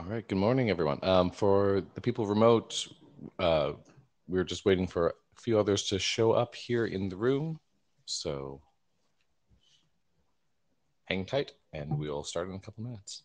All right. Good morning, everyone. Um, for the people remote, uh, we're just waiting for a few others to show up here in the room. So hang tight and we'll start in a couple minutes.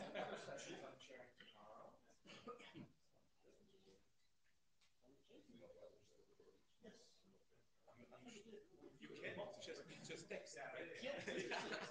text. Yeah, yeah, yeah.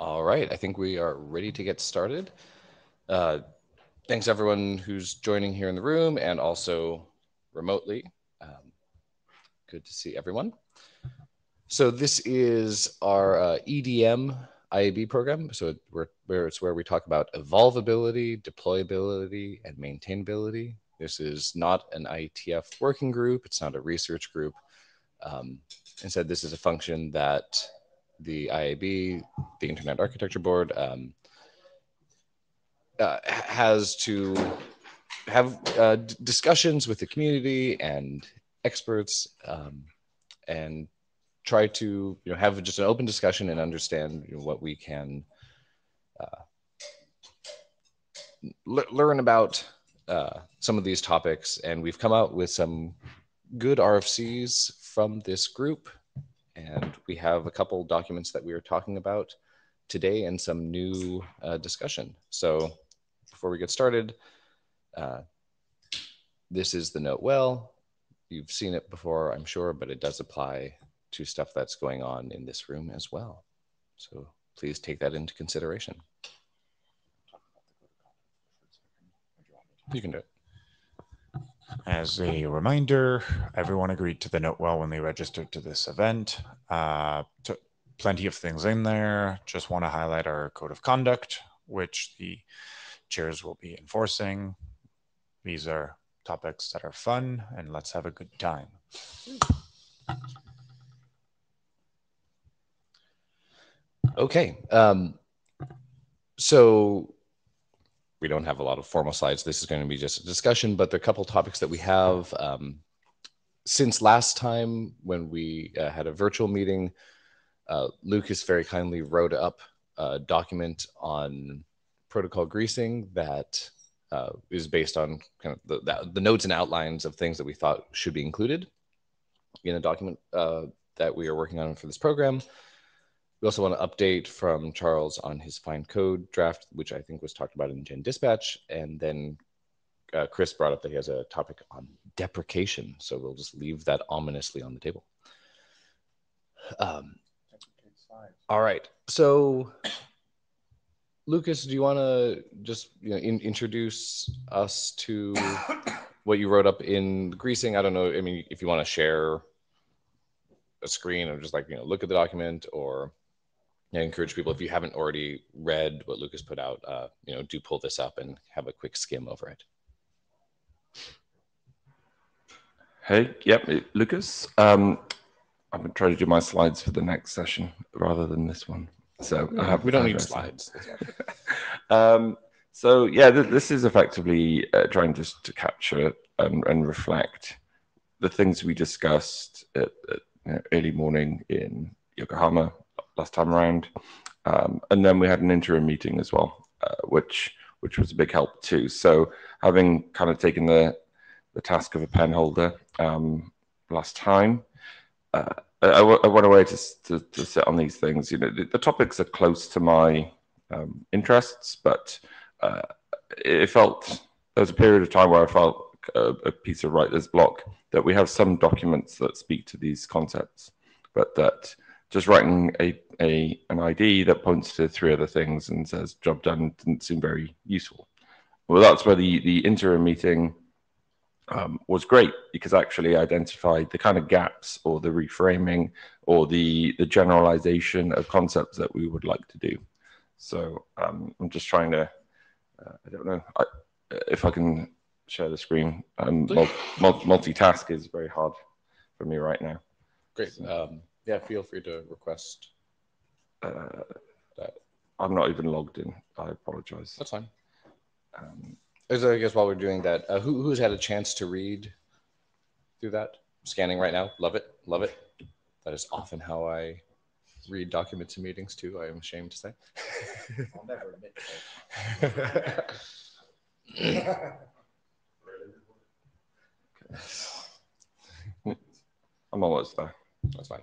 All right, I think we are ready to get started. Uh, thanks everyone who's joining here in the room and also remotely. Um, good to see everyone. So this is our uh, EDM IAB program. So we're, where it's where we talk about evolvability, deployability, and maintainability. This is not an IETF working group. It's not a research group. Um, instead, this is a function that the IAB, the Internet Architecture Board, um, uh, has to have uh, discussions with the community and experts um, and try to you know have just an open discussion and understand you know, what we can uh, learn about uh, some of these topics. And we've come out with some good RFCs from this group and we have a couple documents that we are talking about today and some new uh, discussion. So before we get started, uh, this is the note well. You've seen it before, I'm sure, but it does apply to stuff that's going on in this room as well. So please take that into consideration. You can do it. As a reminder, everyone agreed to the note well when they registered to this event. Uh, plenty of things in there. Just want to highlight our code of conduct, which the chairs will be enforcing. These are topics that are fun, and let's have a good time. Okay. Um, so we don't have a lot of formal slides. This is going to be just a discussion, but there are a couple topics that we have. Um, since last time when we uh, had a virtual meeting, uh, Lucas very kindly wrote up a document on protocol greasing that uh, is based on kind of the, the, the, notes and outlines of things that we thought should be included in a document uh, that we are working on for this program. We also want to update from Charles on his fine code draft, which I think was talked about in Gen Dispatch. And then uh, Chris brought up that he has a topic on deprecation. So we'll just leave that ominously on the table. Um, all right. So, Lucas, do you want to just you know, in, introduce us to what you wrote up in greasing? I don't know. I mean, if you want to share a screen or just like you know look at the document or I encourage people if you haven't already read what Lucas put out, uh, you know, do pull this up and have a quick skim over it. Hey, yep, Lucas. Um, I'm going to try to do my slides for the next session rather than this one. So yeah, we don't need slides. um, so yeah, th this is effectively uh, trying just to capture and, and, reflect the things we discussed at, at you know, early morning in Yokohama last time around. Um, and then we had an interim meeting as well, uh, which which was a big help too. So having kind of taken the the task of a pen holder um, last time, uh, I, went away to, to, to, sit on these things. You know, the, the topics are close to my um, interests, but uh, it felt there was a period of time where I felt a, a piece of writer's block that we have some documents that speak to these concepts, but that just writing a, a an ID that points to three other things and says job done didn't seem very useful. Well, that's where the, the interim meeting um, was great because actually identified the kind of gaps or the reframing or the the generalization of concepts that we would like to do. So um, I'm just trying to, uh, I don't know I, if I can share the screen. Um, multitask is very hard for me right now. Great. So. Yeah, feel free to request uh, that. I'm not even logged in. I apologize. That's fine. Um, I guess while we're doing that, uh, who, who's had a chance to read through that? Scanning right now. Love it. Love it. That is often how I read documents in meetings too. I am ashamed to say. I'll never admit. I'm almost there. That's fine.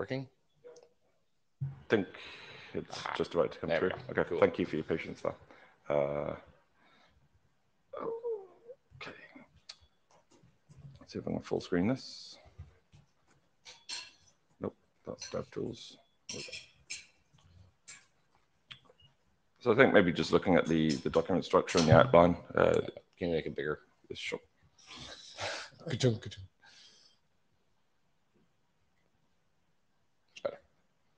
Working? I think it's just about to come through. Okay, Cool. thank you for your patience there. Uh, okay. Let's see if I can full screen this. Nope, that's DevTools. Nope. So I think maybe just looking at the, the document structure and the outline, uh, Can you make it bigger? is short.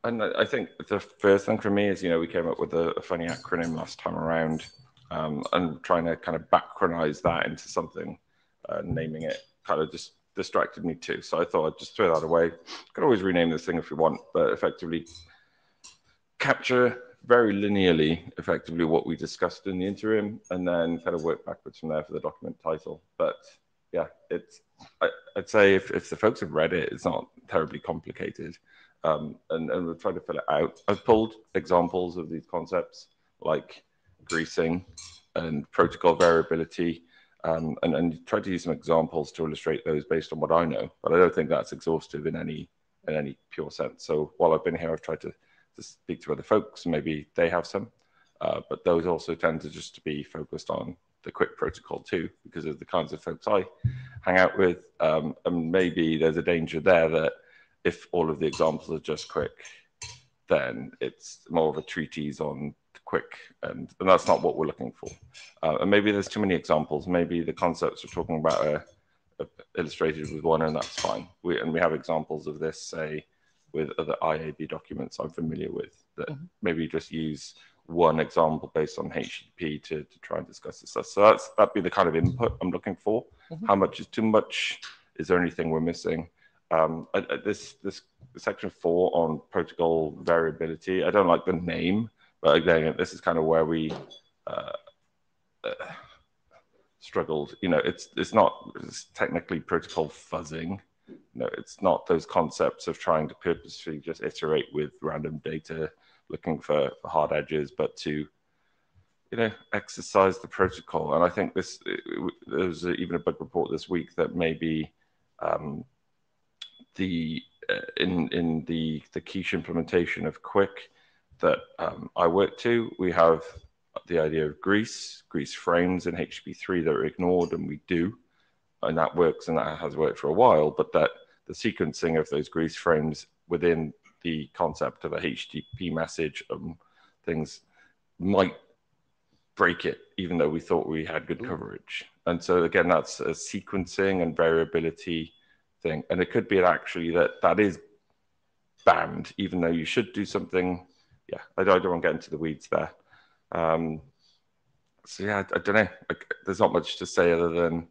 And I think the first thing for me is, you know, we came up with a, a funny acronym last time around, um, and trying to kind of backronize that into something, uh, naming it kind of just distracted me too. So I thought I'd just throw that away. Could always rename this thing if we want, but effectively capture very linearly, effectively what we discussed in the interim, and then kind of work backwards from there for the document title. But yeah, it's I, I'd say if, if the folks have read it, it's not terribly complicated um, and, and we've tried to fill it out. I've pulled examples of these concepts like greasing and protocol variability, um, and, and tried to use some examples to illustrate those based on what I know. But I don't think that's exhaustive in any in any pure sense. So while I've been here, I've tried to, to speak to other folks. Maybe they have some, uh, but those also tend to just to be focused on the QUIC protocol too, because of the kinds of folks I hang out with. Um, and maybe there's a danger there that if all of the examples are just QUIC, then it's more of a treatise on QUIC, and, and that's not what we're looking for. Uh, and maybe there's too many examples. Maybe the concepts we're talking about are, are illustrated with one, and that's fine. We, and we have examples of this, say, with other IAB documents I'm familiar with that maybe just use one example based on HTTP to, to try and discuss this stuff. So that's that'd be the kind of input I'm looking for. How much is too much? Is there anything we're missing? Um, I- I- this this section four on protocol variability. I don't like the name, but again, this is kind of where we uh, uh, struggled. You know, it's it's not it's technically protocol fuzzing. No, it's not those concepts of trying to purposefully just iterate with random data, looking for, for hard edges, but to you know exercise the protocol. And I think this there was even a bug report this week that maybe um, the uh, in in the the quiche implementation of QUIC that um, I work to, we have the idea of grease, grease frames in HTTP3 that are ignored, and we do, and that works, and that has worked for a while. But that the sequencing of those grease frames within the concept of a HTTP message um, things might break it, even though we thought we had good coverage. And so again, that's a sequencing and variability thing. And it could be actually that that is banned, even though you should do something. Yeah, I don't, I don't want to get into the weeds there. Um, so yeah, I, I don't know. There's not much to say other than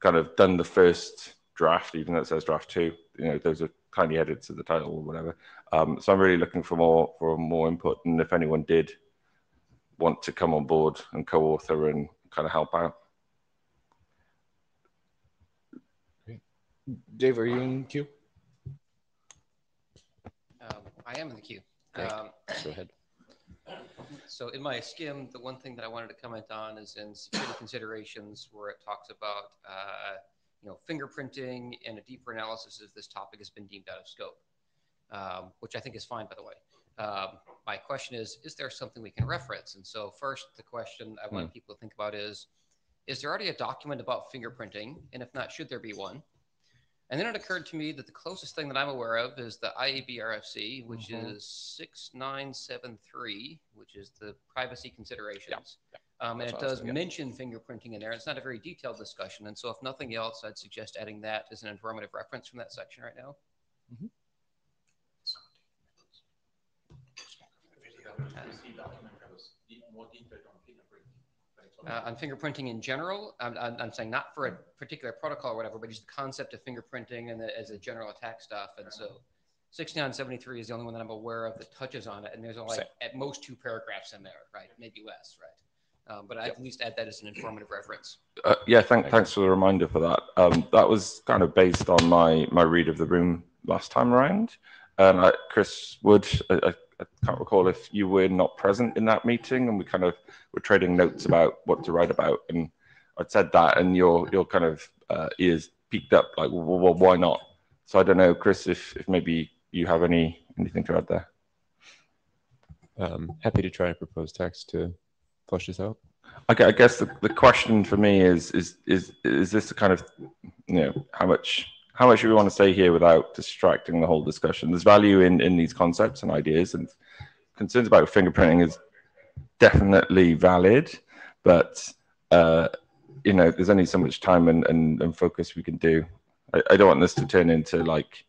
kind of done the first draft, even though it says draft two. You know, those are tiny edits of the title or whatever. Um, so I'm really looking for more for more input, and if anyone did want to come on board and co-author and kind of help out. Dave, are you in queue? Um, I am in the queue. Great. Um, Go ahead. so in my skim, the one thing that I wanted to comment on is in security considerations where it talks about, uh, you know, fingerprinting and a deeper analysis of this topic has been deemed out of scope, um, which I think is fine, by the way. Um, my question is, is there something we can reference? And so first, the question I want people to think about is, is there already a document about fingerprinting? And if not, should there be one? And then it occurred to me that the closest thing that I'm aware of is the IAB RFC, which Mhm. is 6973, which is the privacy considerations. Um, and it what I was does mention fingerprinting in there. It's not a very detailed discussion. And so, if nothing else, I'd suggest adding that as an informative reference from that section right now. Uh, on fingerprinting in general, I'm, I'm, I'm saying not for a particular protocol or whatever, but just the concept of fingerprinting and the, as a general attack stuff. And so 6973 is the only one that I'm aware of that touches on it. And there's only Same. at most two paragraphs in there, right? Maybe less, right? Um, but I at least add that as an informative reference. Uh, yeah, thank, thanks for the reminder for that. Um, that was kind of based on my my read of the room last time around. And I, Chris Wood, I, I, I can't recall if you were not present in that meeting, and we kind of were trading notes about what to write about. And I'd said that, and your your kind of uh, ears peaked up, like, well, well, why not? So I don't know, Chris, if if maybe you have any anything to add there? Um, happy to try to propose text to flush this out. Okay, I guess the, the question for me is is is is this the kind of you know how much how much do we want to say here without distracting the whole discussion? There's value in in these concepts and ideas, and concerns about fingerprinting is definitely valid, but uh, you know there's only so much time and, and, and focus we can do. I, I don't want this to turn into like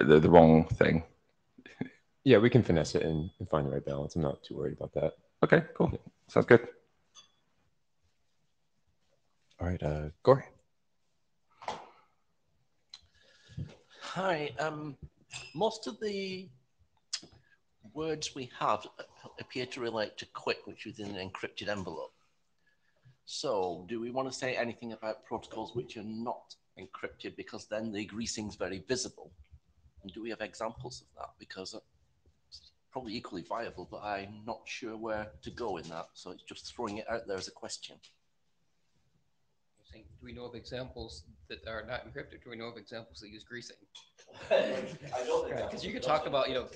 the, the wrong thing. Yeah, we can finesse it and, and find the right balance. I'm not too worried about that. Okay, cool. Sounds good. All right, uh, Corey. Hi. Um, most of the words we have appear to relate to QUIC, which is in an encrypted envelope. So, do we want to say anything about protocols which are not encrypted because then the greasing is very visible? And do we have examples of that? Because it's probably equally viable, but I'm not sure where to go in that. So, it's just throwing it out there as a question. Do we know of examples that are not encrypted? Do we know of examples that use greasing? I don't think Because you could talk about, you know,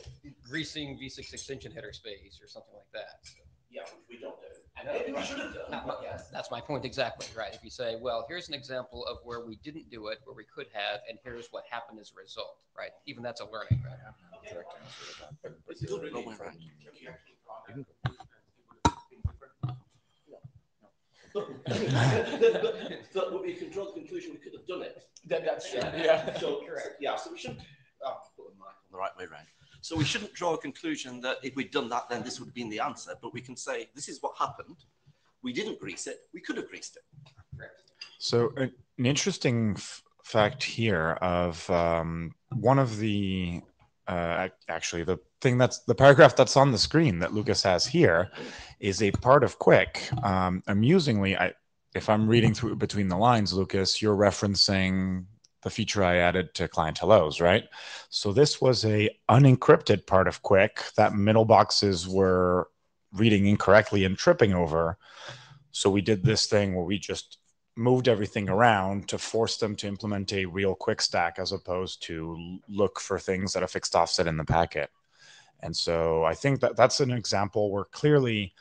greasing V6 extension header space or something like that. So, Yeah, which we don't do. And maybe we should have done, Not- but yes. That's my point exactly, right? If you say, well, here's an example of where we didn't do it, where we could have, and here's what happened as a result, right? Even that's a learning, right? It's a good going round. But we can draw the conclusion we could have done it. that's Yeah. So, Correct. yeah, so we shouldn't, oh, put the mic on the right way around. So we shouldn't draw a conclusion that if we'd done that, then this would have been the answer, but we can say, this is what happened. We didn't grease it, we could have greased it. So an, an interesting f- fact here of um, one of the uh, actually the thing that's the paragraph that's on the screen that Lucas has here is a part of QUIC. Um, amusingly, I if I'm reading through between the lines, Lucas, you're referencing the feature I added to client hellos, right? So this was a unencrypted part of QUIC that middle boxes were reading incorrectly and tripping over. So we did this thing where we just moved everything around to force them to implement a real QUIC stack as opposed to look for things at a fixed offset in the packet. And so I think that that's an example where clearly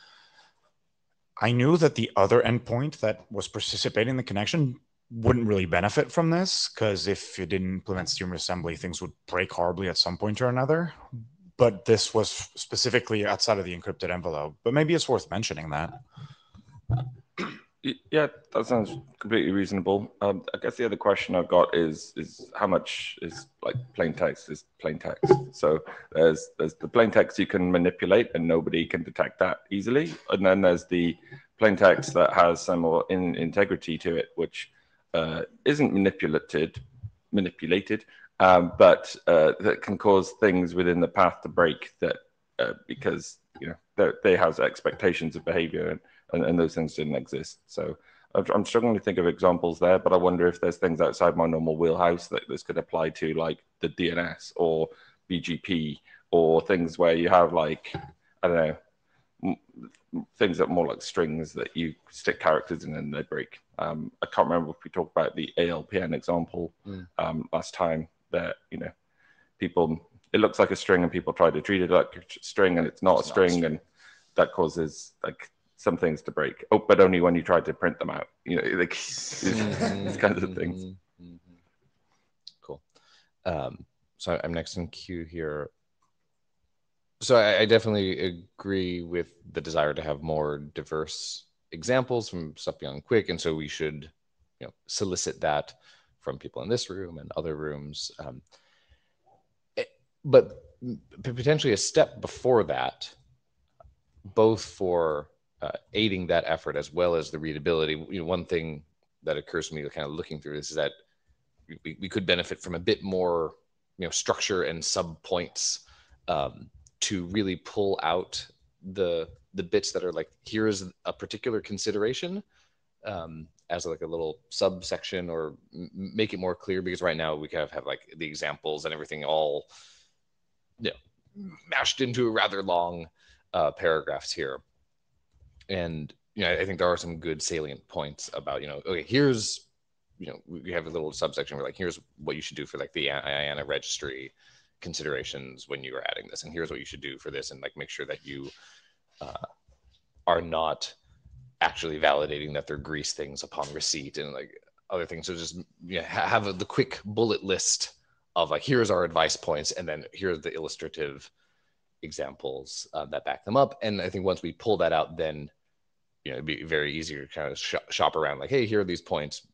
I knew that the other endpoint that was participating in the connection wouldn't really benefit from this because if you didn't implement stream assembly, things would break horribly at some point or another. But this was specifically outside of the encrypted envelope. But maybe it's worth mentioning that. Yeah, that sounds completely reasonable. Um, I guess the other question I've got is is how much is like plain text is plain text. So there's there's the plain text you can manipulate and nobody can detect that easily, and then there's the plain text that has some more in, integrity to it, which uh, isn't manipulated manipulated, um, but uh, that can cause things within the path to break that uh, because you know they, they have expectations of behavior and and, and those things didn't exist. So I'm struggling to think of examples there, but I wonder if there's things outside my normal wheelhouse that this could apply to, like the DNS or BGP or things where you have like I don't know things that are more like strings that you stick characters in and they break. Um, I can't remember if we talked about the ALPN example Mm. um, last time that you know people it looks like a string and people try to treat it like a string and it's not It's a not a string string. and that causes like some things to break. Oh, but only when you try to print them out. You know, like these kinds of things. Mhm, mhm. Cool. Um, so I'm next in queue here. So I, I definitely agree with the desire to have more diverse examples from stuff beyond QUIC, and so we should, you know, solicit that from people in this room and other rooms. Um, it- but potentially a step before that, both for uh, aiding that effort as well as the readability. You know, one thing that occurs to me kind of looking through this is that we, we could benefit from a bit more you know structure and sub points um, to really pull out the the bits that are like here's a particular consideration um, as like a little subsection or m- make it more clear because right now we kind of have like the examples and everything all you know mashed into rather long uh, paragraphs here and you know i think there are some good salient points about you know okay here's you know, we have a little subsection where like, here's what you should do for like the IANA registry considerations when you are adding this, and here's what you should do for this, and like make sure that you uh, are not actually validating that they're grease things upon receipt and like other things. So just you know, have a, the quick bullet list of like here's our advice points, and then here's the illustrative examples uh, that back them up. And I think once we pull that out, then you know it'd be very easy to kind of sh- shop around like, hey, here are these points.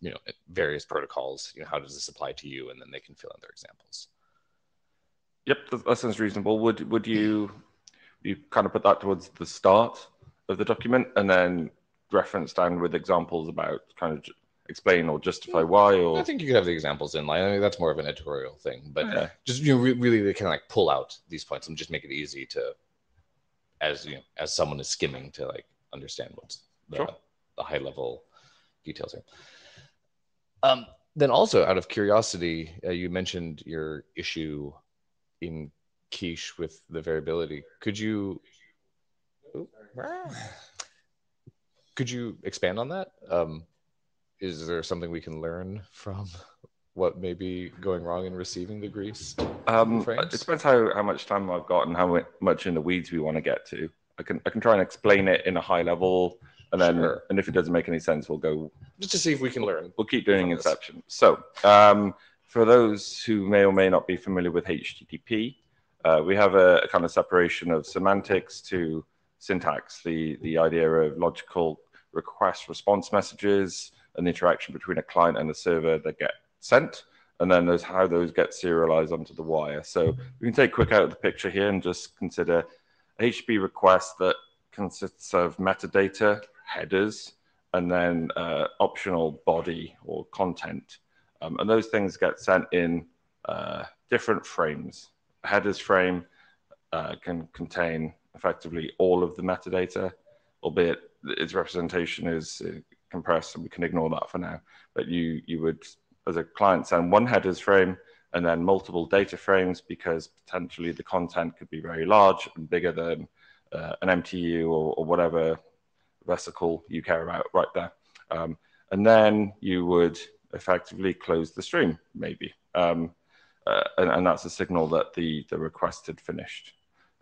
You know, various protocols. You know, how does this apply to you? And then they can fill in their examples. Yep, that, sounds reasonable. Would would you you kind of put that towards the start of the document and then reference down with examples about kind of explain or justify why or I think you could have the examples in line. I mean, that's more of an editorial thing, but Yeah. just you know, re- really, they can like pull out these points and just make it easy to, as you know, as someone is skimming to like understand what's the, Sure. the high level details here. Um, then also out of curiosity, uh, you mentioned your issue in quiche with the variability. Could you? Could you expand on that? Um, is there something we can learn from what may be going wrong in receiving the grease? Um, it depends how, how much time I've got and how much in the weeds we want to get to. I can I can try and explain it in a high level, and then Sure. and if it doesn't make any sense, we'll go. Just to see if we can learn. We'll keep doing From this. Inception. So um, for those who may or may not be familiar with HTTP, uh, we have a, a kind of separation of semantics to syntax. The the idea of logical request response messages the interaction between a client and a server that get sent and then there's how those get serialized onto the wire. So we can take QUIC out of the picture here and just consider HTTP request that consists of metadata, headers, and then uh, optional body or content. Um, and those things get sent in uh, different frames. A headers frame uh, can contain effectively all of the metadata, albeit its representation is uh, compressed, and we can ignore that for now. But you you would as a client send one headers frame and then multiple data frames because potentially the content could be very large and bigger than uh, an MTU or, or whatever vesicle you care about right there. Um, and then you would effectively close the stream, maybe. Um, uh, and, and that's a signal that the, the request had finished.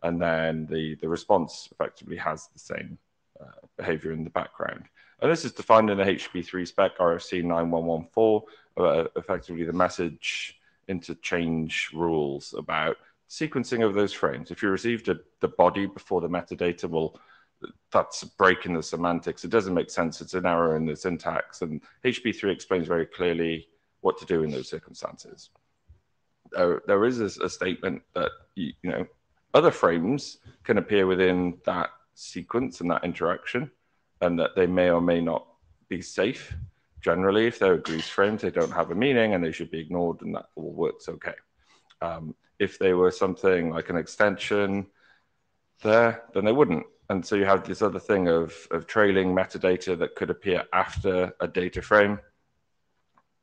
And then the, the response effectively has the same uh, behavior in the background. And this is defined in the HTTP3 spec RFC 9114, uh, effectively the message interchange rules about sequencing of those frames. If you received a, the body before the metadata, well, that's a break in the semantics. It doesn't make sense. It's an error in the syntax. And HTTP3 explains very clearly what to do in those circumstances. There, there is a, a statement that, you, you know, other frames can appear within that sequence and that interaction, and that they may or may not be safe. Generally, if they're grease frames, they don't have a meaning and they should be ignored, and that all works okay. Um, if they were something like an extension there, then they wouldn't. And so you have this other thing of, of trailing metadata that could appear after a data frame.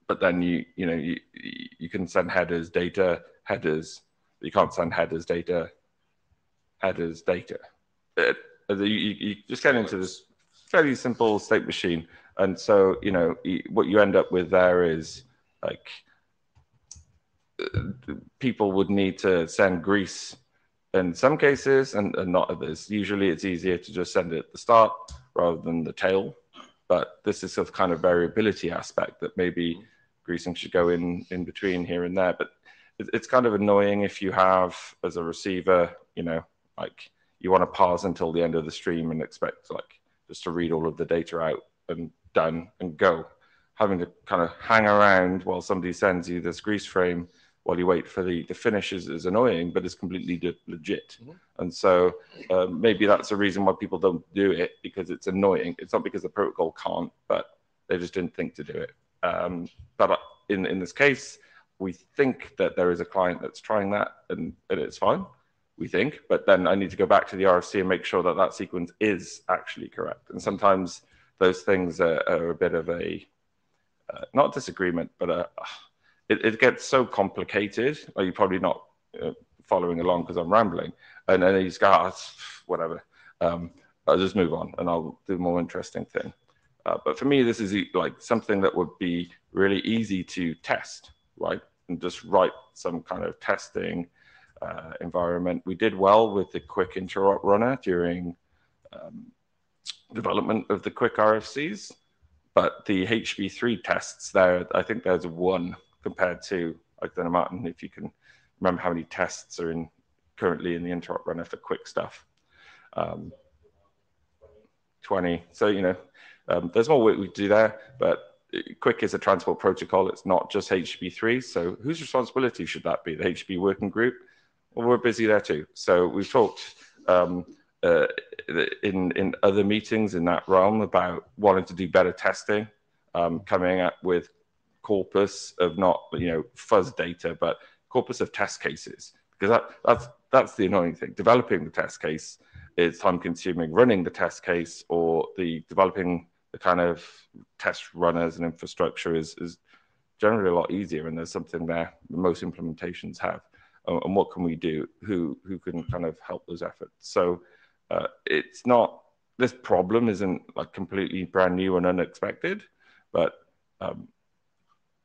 But then you, you know, you, you can send headers, data, headers. You can't send headers, data, headers, data. It, you, you you just get into this fairly simple state machine. And so, you know, what you end up with there is like people would need to send grease in some cases and, and not others. Usually it's easier to just send it at the start rather than the tail. But this is a kind of variability aspect that maybe greasing should go in, in between here and there. But it, it's kind of annoying if you have, as a receiver, you know, like you want to pause until the end of the stream and expect like just to read all of the data out and done and go. Having to kind of hang around while somebody sends you this grease frame while you wait for the, the finish is, is annoying, but it's completely de- legit. Mhm. And so uh, maybe that's a reason why people don't do it because it's annoying. It's not because the protocol can't, but they just didn't think to do it. Um, but uh, in, in this case, we think that there is a client that's trying that and, and it's fine, we think. But then I need to go back to the RFC and make sure that that sequence is actually correct. And sometimes those things are, are a bit of a, uh, not disagreement, but a, it, it gets so complicated. You're probably not uh, following along because I'm rambling. And then he's got "Ah, it's- whatever. Um, I'll just move on and I'll do a more interesting thing. Uh, but for me, this is like something that would be really easy to test, right? And just write some kind of testing uh, environment. We did well with the QUIC interop runner during um, development of the QUIC RFCs, but the HB3 tests there, I think there's one compared to, I don't know, Martin, if you can remember how many tests are in currently in the interop runner for QUIC stuff. Um, 20. So, you know, um, there's more work we do there, but QUIC is a transport protocol. It's not just HB3. So, whose responsibility should that be? The HB working group? Well, we're busy there too. So, we've talked um, uh, in in other meetings in that realm about wanting to do better testing, um, coming up with corpus of not you know fuzz data, but corpus of test cases because that, that's that's the annoying thing. Developing the test case is time consuming. Running the test case or the developing the kind of test runners and infrastructure is is generally a lot easier. And there's something there most implementations have. And what can we do? Who who can kind of help those efforts? So uh, it's not this problem isn't like completely brand new and unexpected, but um,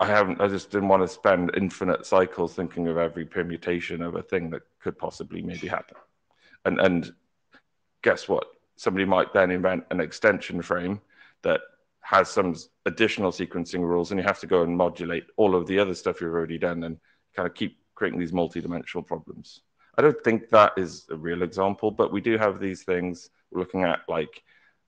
I haven't. I just didn't want to spend infinite cycles thinking of every permutation of a thing that could possibly maybe happen. And and guess what? Somebody might then invent an extension frame that has some additional sequencing rules, and you have to go and modulate all of the other stuff you've already done, and kind of keep creating these multi-dimensional problems. I don't think that is a real example, but we do have these things. We're looking at like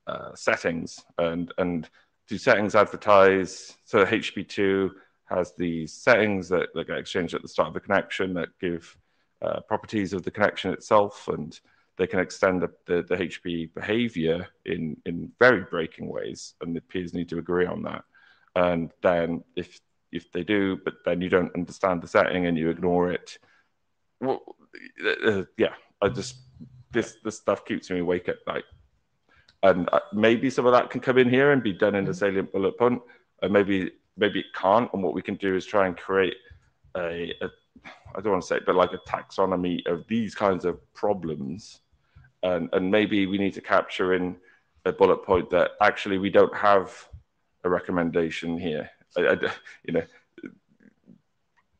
uh, settings and and do settings advertise? So HB2 has these settings that, that get exchanged at the start of the connection that give uh, properties of the connection itself, and they can extend the, the, the, behavior in, in very breaking ways, and the peers need to agree on that. And then if if they do, but then you don't understand the setting and you ignore it, well, uh, yeah, I just this this stuff keeps me awake at night. And uh, maybe some of that can come in here and be done in a salient bullet point. and maybe maybe it can't. And what we can do is try and create a, a I don't want to say it, but like a taxonomy of these kinds of problems. And, and maybe we need to capture in a bullet point that actually we don't have a recommendation here. I, I, you know,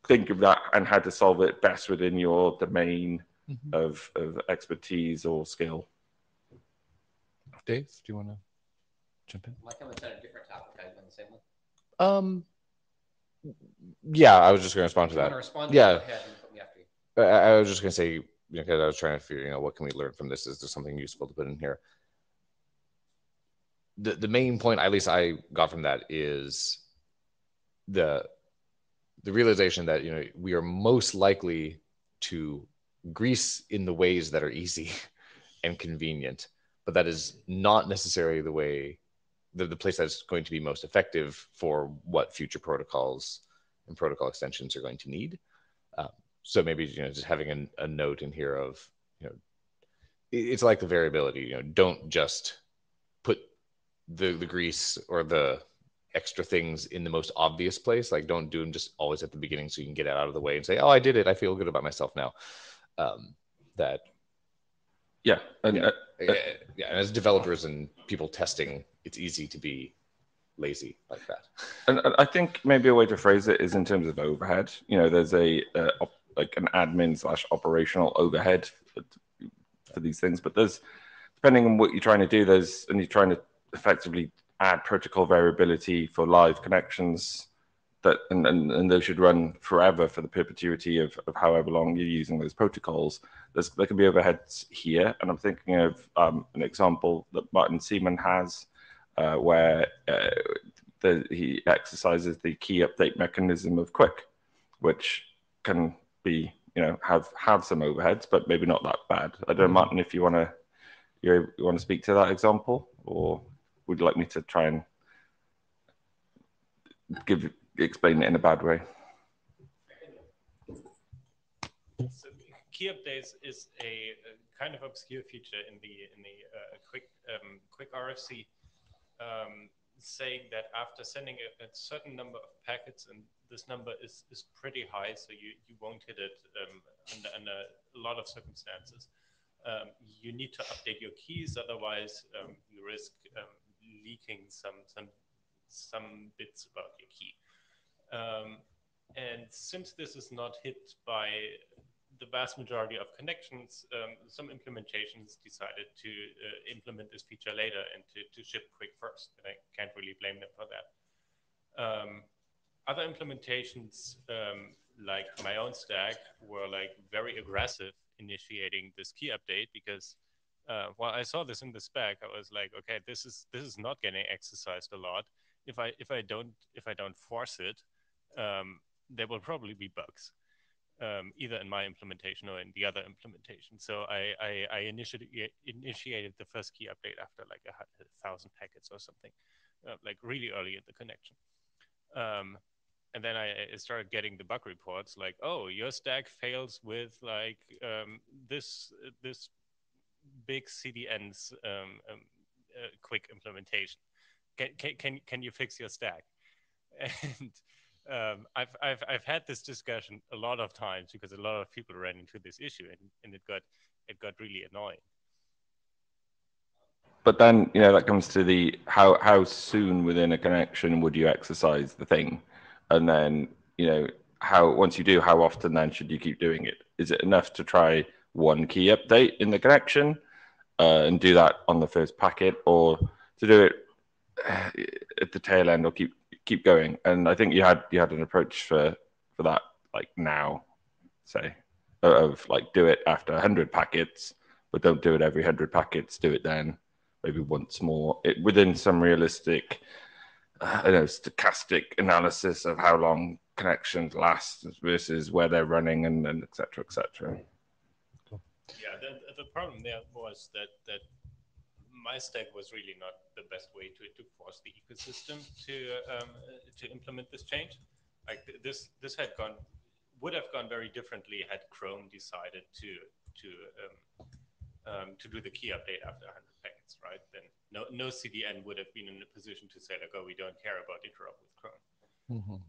think of that and how to solve it best within your domain mm-hmm. of, of expertise or skill. Dave, do you want to jump in? My comments on a different topic. I've done the same one. Um, yeah, I was just going to respond to that. Respond yeah, I, I, was just going to say because you know, I was trying to figure, you know, what can we learn from this? Is there something useful to put in here? The the main point, at least I got from that, is the the realization that you know we are most likely to grease in the ways that are easy and convenient, but that is not necessarily the way the, the place that's going to be most effective for what future protocols and protocol extensions are going to need. Um, so maybe you know just having a, a note in here of you know it's like the variability. You know, don't just put the the grease or the extra things in the most obvious place. Like don't do them just always at the beginning so you can get it out of the way and say, "Oh, I did it. I feel good about myself now." Um, that yeah, and yeah, uh, uh, yeah, and as developers and people testing it's easy to be lazy like that. And I think maybe a way to phrase it is in terms of overhead. You know, there's a like an admin slash operational overhead for these things, but there's depending on what you're trying to do, there's and you're trying to effectively add protocol variability for live connections that and, and, and those should run forever for the perpetuity of, of however long you're using those protocols. There's, there can be overheads here, and I'm thinking of um, an example that Marten Seemann has uh, where uh, the, he exercises the key update mechanism of QUIC, which can be you know have have some overheads, but maybe not that bad. I don't know, mm-hmm. Martin, if you want to you want to speak to that example, or would you like me to try and give explain it in a bad way? So key updates is a, kind of obscure feature in the in the uh, QUIC um, QUIC RFC um, saying that after sending a, a, certain number of packets, and this number is, is pretty high, so you, you won't hit it um, under, under a lot of circumstances. Um, you need to update your keys, otherwise um, you risk um, leaking some some some bits about your key. Um, and since this is not hit by the vast majority of connections, um, some implementations decided to uh, implement this feature later and to, to ship QUIC first. And I can't really blame them for that. Um, other implementations, um, like my own stack, were like very aggressive initiating this key update because uh, while I saw this in the spec, I was like, okay, this is this is not getting exercised a lot. If I if I don't if I don't force it, um, there will probably be bugs um, either in my implementation or in the other implementation. So I, I, I initiated, initiated the first key update after like a, a thousand packets or something, uh, like really early in the connection. Um, and then I, started getting the bug reports like, oh, your stack fails with like um, this this big CDN's um, um, uh, QUIC implementation. Can, can, can, you fix your stack? And um, I've, I've, I've had this discussion a lot of times because a lot of people ran into this issue and, and it got it got really annoying. But then you know that comes to the how how soon within a connection would you exercise the thing, and then you know how once you do how often then should you keep doing it? Is it enough to try one key update in the connection uh, and do that on the first packet, or to do it at the tail end or keep keep going. And I think you had you had an approach for for that like now, say, of like do it after 100 packets, but don't do it every 100 packets. Do it then maybe once more it, within some realistic, uh, I know, stochastic analysis of how long connections last versus where they're running and, etc. cetera, et cetera. Yeah, the, the problem there was that that my stack was really not the best way to, to force the ecosystem to um, to implement this change. Like this this had gone would have gone very differently had Chrome decided to to um, um, to do the key update after 100 packets, right? Then no no CDN would have been in a position to say like, oh, we don't care about interop with Chrome. Mm-hmm.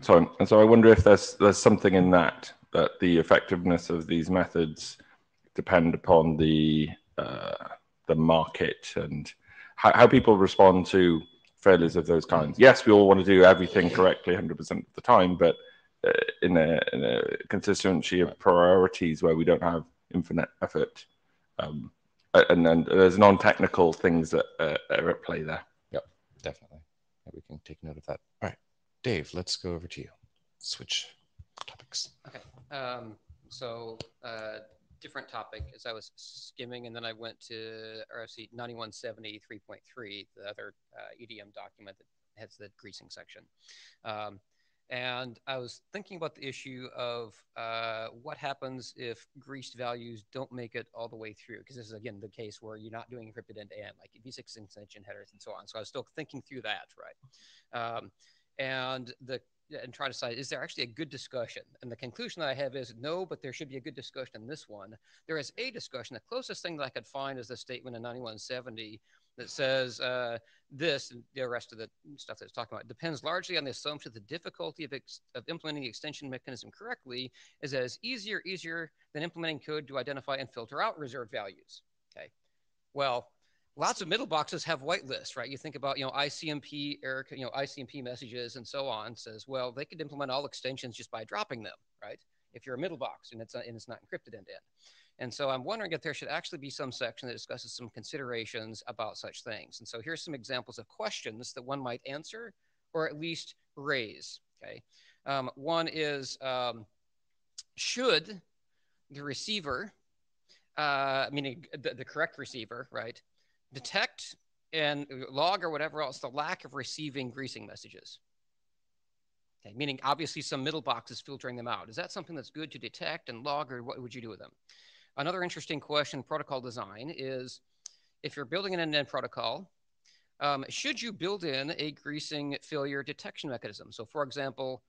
So and so I wonder if there's there's something in that that the effectiveness of these methods depend upon the uh, the market and how, how, people respond to failures of those kinds. Yes, we all want to do everything correctly 100% of the time, but uh, in, a, in, a, consistency of priorities where we don't have infinite effort. Um, and then there's non-technical things that uh, are at play there. Yep, definitely. Yeah, we can take note of that. All right, Dave, let's go over to you. Switch topics. Okay. Um, so uh, different topic as I was skimming, and then I went to RFC 9170 3.3, the other uh, EDM document that has the greasing section. Um, and I was thinking about the issue of uh, what happens if greased values don't make it all the way through, because this is again the case where you're not doing encrypted end to end, like V6 extension headers and so on. So I was still thinking through that, right? Um, and the and try to decide is there actually a good discussion? And the conclusion that I have is no, but there should be a good discussion in this one. There is a discussion. The closest thing that I could find is the statement in 9170 that says uh, this and the rest of the stuff that's talking about depends largely on the assumption that the difficulty of, of implementing the extension mechanism correctly is as easier easier than implementing code to identify and filter out reserved values. Okay. Well, lots of middle boxes have whitelists, right? You think about, you know, ICMP, Eric, you know, ICMP messages and so on says, well, they could implement all extensions just by dropping them, right? If you're a middle box and it's, and it's not encrypted end to end. And so I'm wondering if there should actually be some section that discusses some considerations about such things. And so here's some examples of questions that one might answer or at least raise, okay? Um, one is, um, should the receiver, uh, meaning the, the correct receiver, right, detect and log or whatever else the lack of receiving greasing messages. Okay, meaning obviously some middle box is filtering them out. Is that something that's good to detect and log, or what would you do with them? Another interesting question, protocol design, is if you're building an end-to-end protocol, um, should you build in a greasing failure detection mechanism? So, for example,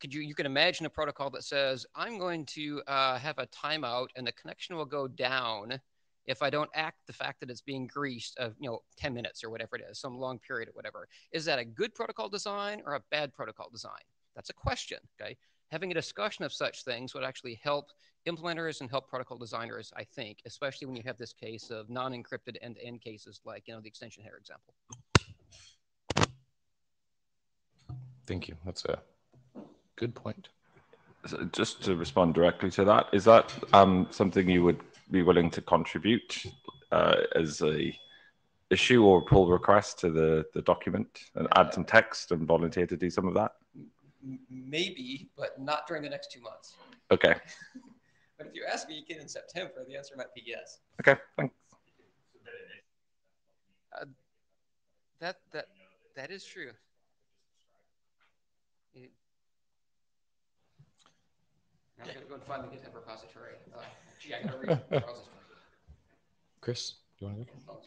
could you you can imagine a protocol that says I'm going to uh, have a timeout and the connection will go down if I don't act the fact that it's being greased of you know 10 minutes or whatever it is, some long period or whatever. Is that a good protocol design or a bad protocol design? That's a question. Okay. having a discussion of such things would actually help implementers and help protocol designers, I think, especially when you have this case of non-encrypted end-to-end cases like, you know, the extension header example. Thank you. That's a good point. So just to respond directly to that, is that um, something you would be willing to contribute uh, as a issue or pull request to the, the document and add some text and volunteer to do some of that? Maybe, but not during the next two months. Okay. But if you ask me again in September, the answer might be yes. Okay. Thanks. That that that is true. It- Now I'm gonna go and find the GitHub repository. Uh, gee, I gotta read Charles's. Chris, do you want to go?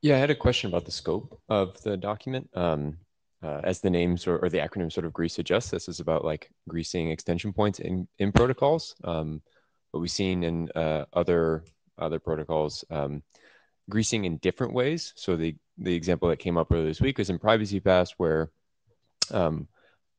Yeah, I had a question about the scope of the document. Um, uh, as the names or, or the acronym sort of grease suggests, this is about like greasing extension points in, in protocols. Um, what we've seen in uh, other other protocols, um, greasing in different ways. So the the example that came up earlier this week was in Privacy Pass, where um,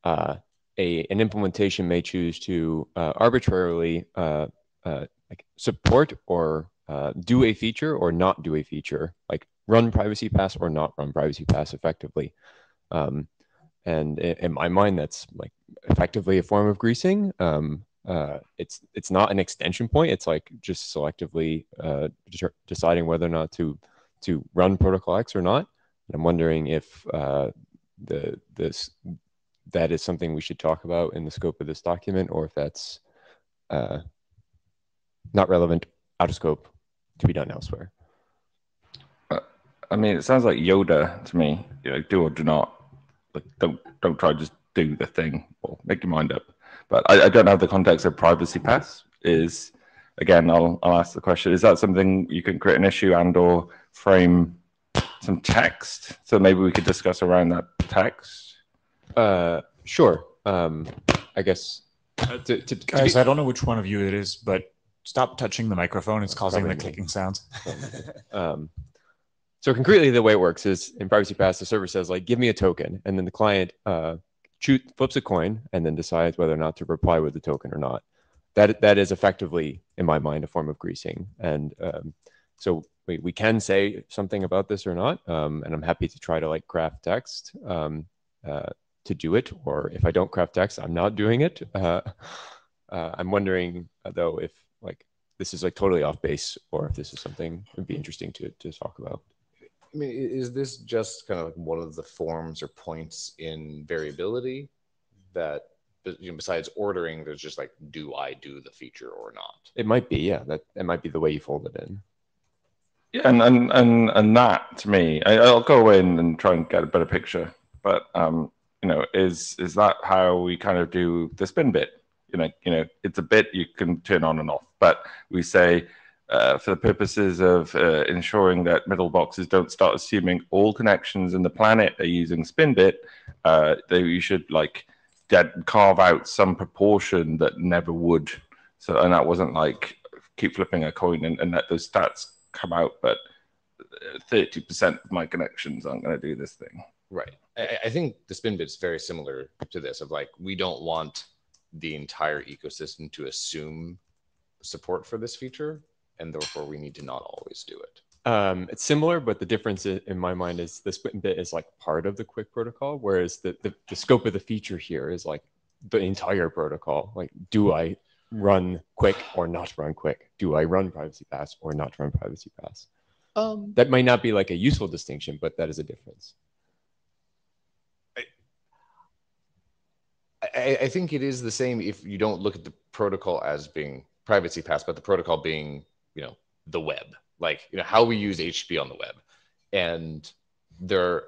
uh, a an implementation may choose to uh, arbitrarily uh, uh, like support or uh, do a feature or not do a feature, like run Privacy Pass or not run Privacy Pass effectively. Um, and in, in my mind, that's like effectively a form of greasing. Um, uh, it's it's not an extension point. It's like just selectively uh, deciding whether or not to to run protocol X or not. And I'm wondering if the this that is something we should talk about in the scope of this document, or if that's uh, not relevant, out of scope, to be done elsewhere. I mean, it sounds like Yoda to me. You know, do or do not. Like, don't don't try just do the thing or make your mind up. But I, I don't have the context of privacy pass. Is again, I'll I'll ask the question: Is that something you can create an issue and or frame some text? So maybe we could discuss around that text. Uh, sure. Um, I guess uh, to, to, to Guys, be- I don't know which one of you it is, but stop touching the microphone. It's causing the me. clicking sounds. um, so concretely, the way it works is in Privacy Pass, the server says like, "Give me a token," and then the client uh, shoot, flips a coin and then decides whether or not to reply with the token or not. That that is effectively, in my mind, a form of greasing. And um, so we, we can say something about this or not. Um, and I'm happy to try to like craft text um, uh, to do it. Or if I don't craft text, I'm not doing it. Uh, uh, I'm wondering uh, though if like this is like totally off base or if this is something would be interesting to to talk about. I mean, is this just kind of like one of the forms or points in variability that, you know, besides ordering, there's just like, do I do the feature or not? It might be, yeah. That that might be the way you fold it in. Yeah, and and and and that to me, I, I'll go in and try and get a better picture. But um, you know, is is that how we kind of do the spin bit? You know, you know, it's a bit you can turn on and off, but we say uh, for the purposes of uh, ensuring that middle boxes don't start assuming all connections in the planet are using Spinbit, uh, they you should like dead, carve out some proportion that never would. So, and that wasn't like keep flipping a coin and, and let those stats come out, but thirty percent of my connections aren't going to do this thing. Right. I, I think the spin bit's very similar to this of like, we don't want the entire ecosystem to assume support for this feature. And therefore we need to not always do it. Um, it's similar, but the difference in my mind is the spin bit is like part of the QUIC protocol, whereas the, the, the scope of the feature here is like the entire protocol. Like, do I run QUIC or not run QUIC? Do I run privacy pass or not run privacy pass? Um, That might not be like a useful distinction, but that is a difference. I, I think it is the same if you don't look at the protocol as being privacy pass, but the protocol being, you know, the web, like, you know, how we use HTTP on the web. And there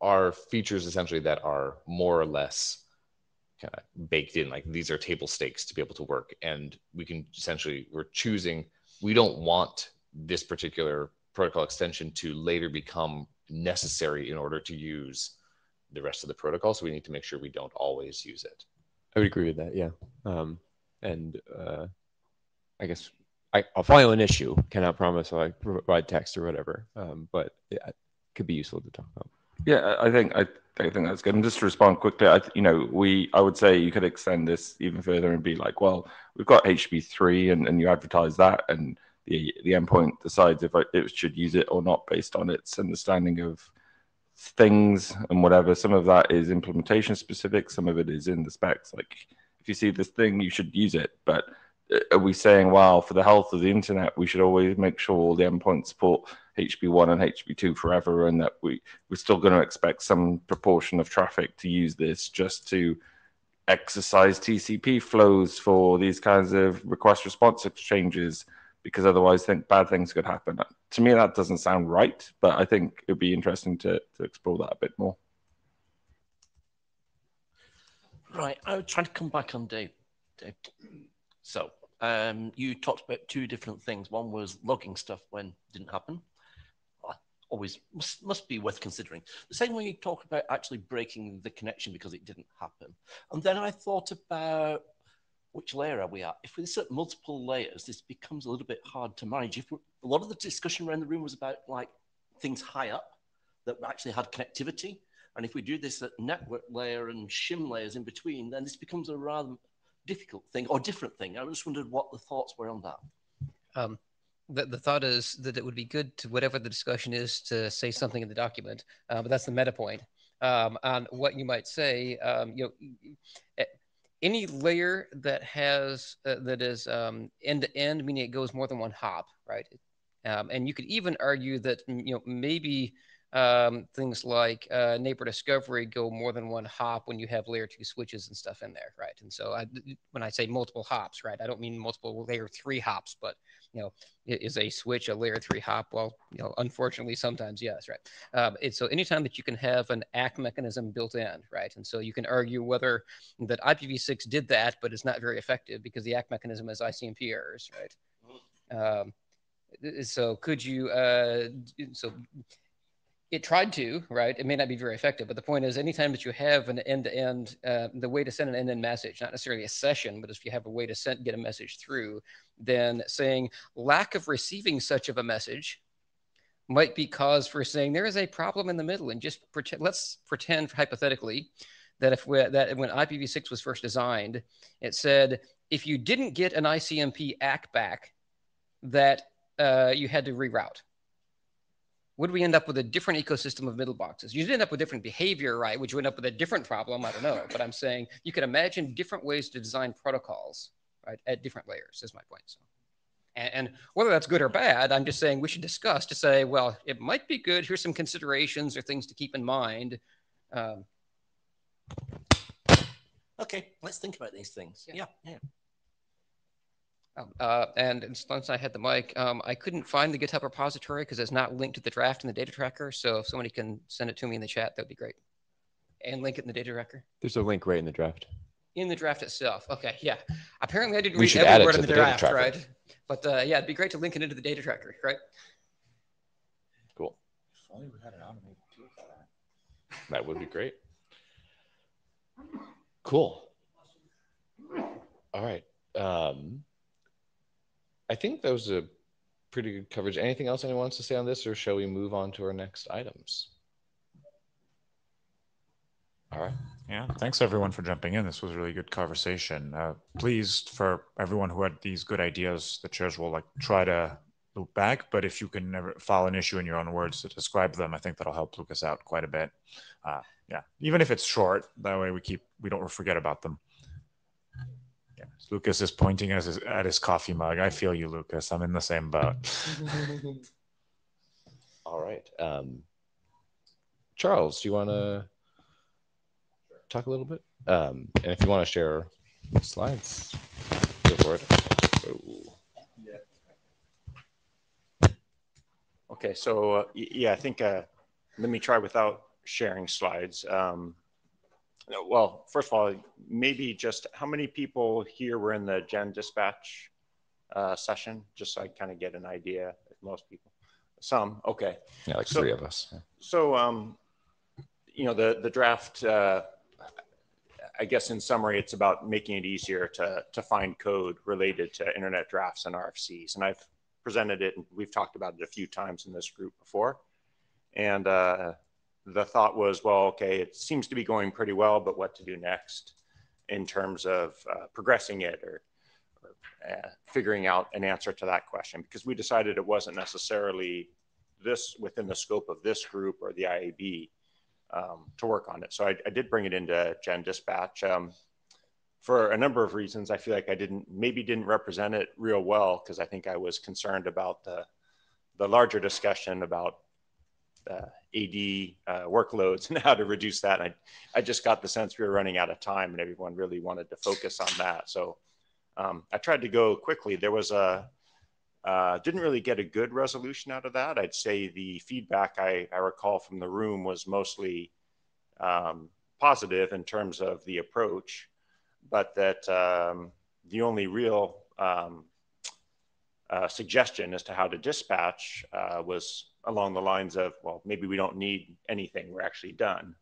are features essentially that are more or less kind of baked in, like these are table stakes to be able to work. And we can essentially, we're choosing, we don't want this particular protocol extension to later become necessary in order to use the rest of the protocol. So we need to make sure we don't always use it. I would agree with that. Yeah. Um, and uh, I guess I, I'll file an issue. Cannot promise I'll like, provide text or whatever. Um, but yeah, it could be useful to talk about. Yeah, I I think I I think that's good. And just to respond quickly, I, you know, we, I would say you could extend this even further and be like, well, we've got HB3 and, and you advertise that and the, the endpoint decides if it should use it or not based on its understanding of things and whatever. Some of that is implementation specific. Some of it is in the specs. Like if you see this thing, you should use it. But uh, are we saying, well, for the health of the internet, we should always make sure all the endpoints support HB1 and HB2 forever, and that we we're still going to expect some proportion of traffic to use this just to exercise TCP flows for these kinds of request response exchanges, because otherwise, think bad things could happen. To me, that doesn't sound right, but I think it'd be interesting to to explore that a bit more. Right, I was trying to come back on Dave. Dave. So um, you talked about two different things. One was logging stuff when it didn't happen. Always must, must be worth considering. The same one you talk about actually breaking the connection because it didn't happen. And then I thought about which layer are we at? If we set multiple layers, this becomes a little bit hard to manage. If a lot of the discussion around the room was about like things high up that actually had connectivity, and if we do this at network layer and shim layers in between, then this becomes a rather difficult thing or different thing. I just wondered what the thoughts were on that. Um, the, the thought is that it would be good to whatever the discussion is to say something in the document, uh, but that's the meta point. Um, on what you might say, um, you know, any layer that has uh, that is um, end to end, meaning it goes more than one hop, right? Um, and you could even argue that you know maybe um, things like uh, neighbor discovery go more than one hop when you have layer two switches and stuff in there, right? And so I, when I say multiple hops, right, I don't mean multiple layer three hops, but you know, is a switch a layer three hop? Well, you know, unfortunately, sometimes yes, right. Um, it's, so anytime that you can have an ACK mechanism built in, right, and so you can argue whether that IPv6 did that, but it's not very effective because the ACK mechanism has ICMP errors, right. Um, so could you uh, so it tried to, right? It may not be very effective, but the point is, anytime that you have an end-to-end, uh, the way to send an end-to-end message, not necessarily a session, but if you have a way to send get a message through, then saying lack of receiving such of a message might be cause for saying there is a problem in the middle, and just pretend. Let's pretend hypothetically that if we, that when IPv6 was first designed, it said if you didn't get an ICMP ACK back, that uh, you had to reroute would we end up with a different ecosystem of middle boxes? You'd end up with different behavior, right? Would you end up with a different problem? I don't know. But I'm saying you could imagine different ways to design protocols, right, at different layers, is my point. So, and, and whether that's good or bad, I'm just saying we should discuss to say, well, it might be good. Here's some considerations or things to keep in mind. Um, okay, let's think about these things. Yeah, yeah. yeah. Uh, and once I had the mic, um, I couldn't find the GitHub repository because it's not linked to the draft in the data tracker. So if somebody can send it to me in the chat, that'd be great. And link it in the data tracker. There's a link right in the draft. In the draft itself. Okay, yeah. Apparently I didn't read every word in the, the draft, right? But uh, yeah, it'd be great to link it into the data tracker, right? Cool. If only we had an automated tool for that. That would be great. Cool. All right. Um, I think that was a pretty good coverage. Anything else anyone wants to say on this, or shall we move on to our next items? All right. Yeah, thanks everyone for jumping in. This was a really good conversation. Uh, pleased for everyone who had these good ideas. The chairs will like try to loop back, but if you can never file an issue in your own words to describe them, I think that'll help Lucas out quite a bit. Uh, yeah, even if it's short, that way we keep we don't forget about them. Lucas is pointing at his, at his coffee mug. I feel you, Lucas. I'm in the same boat. All right. Um, Charles, do you want to talk a little bit? Um, and if you want to share slides, go for it. Okay, so uh, yeah, I think uh, let me try without sharing slides. Um, well, first of all, maybe just how many people here were in the Gen dispatch uh, session, just so I kind of get an idea. If most people, some, okay. Yeah, like so, three of us. So, um, you know, the the draft. Uh, I guess in summary, it's about making it easier to to find code related to internet drafts and RFCs, and I've presented it, and we've talked about it a few times in this group before. And uh, the thought was, well, okay, it seems to be going pretty well, but what to do next in terms of uh, progressing it or, or uh, figuring out an answer to that question? Because we decided it wasn't necessarily this within the scope of this group or the IAB um, to work on it. So I, I, did bring it into Gen Dispatch. Um, for a number of reasons, I feel like I didn't maybe didn't represent it real well because I think I was concerned about the the larger discussion about uh, AD uh, workloads and how to reduce that. And I, I just got the sense we were running out of time and everyone really wanted to focus on that. So um, I tried to go quickly. There was a, uh, didn't really get a good resolution out of that. I'd say the feedback I, I recall from the room was mostly um, positive in terms of the approach, but that um, the only real um, uh, suggestion as to how to dispatch uh, was along the lines of, well, maybe we don't need anything. We're actually done.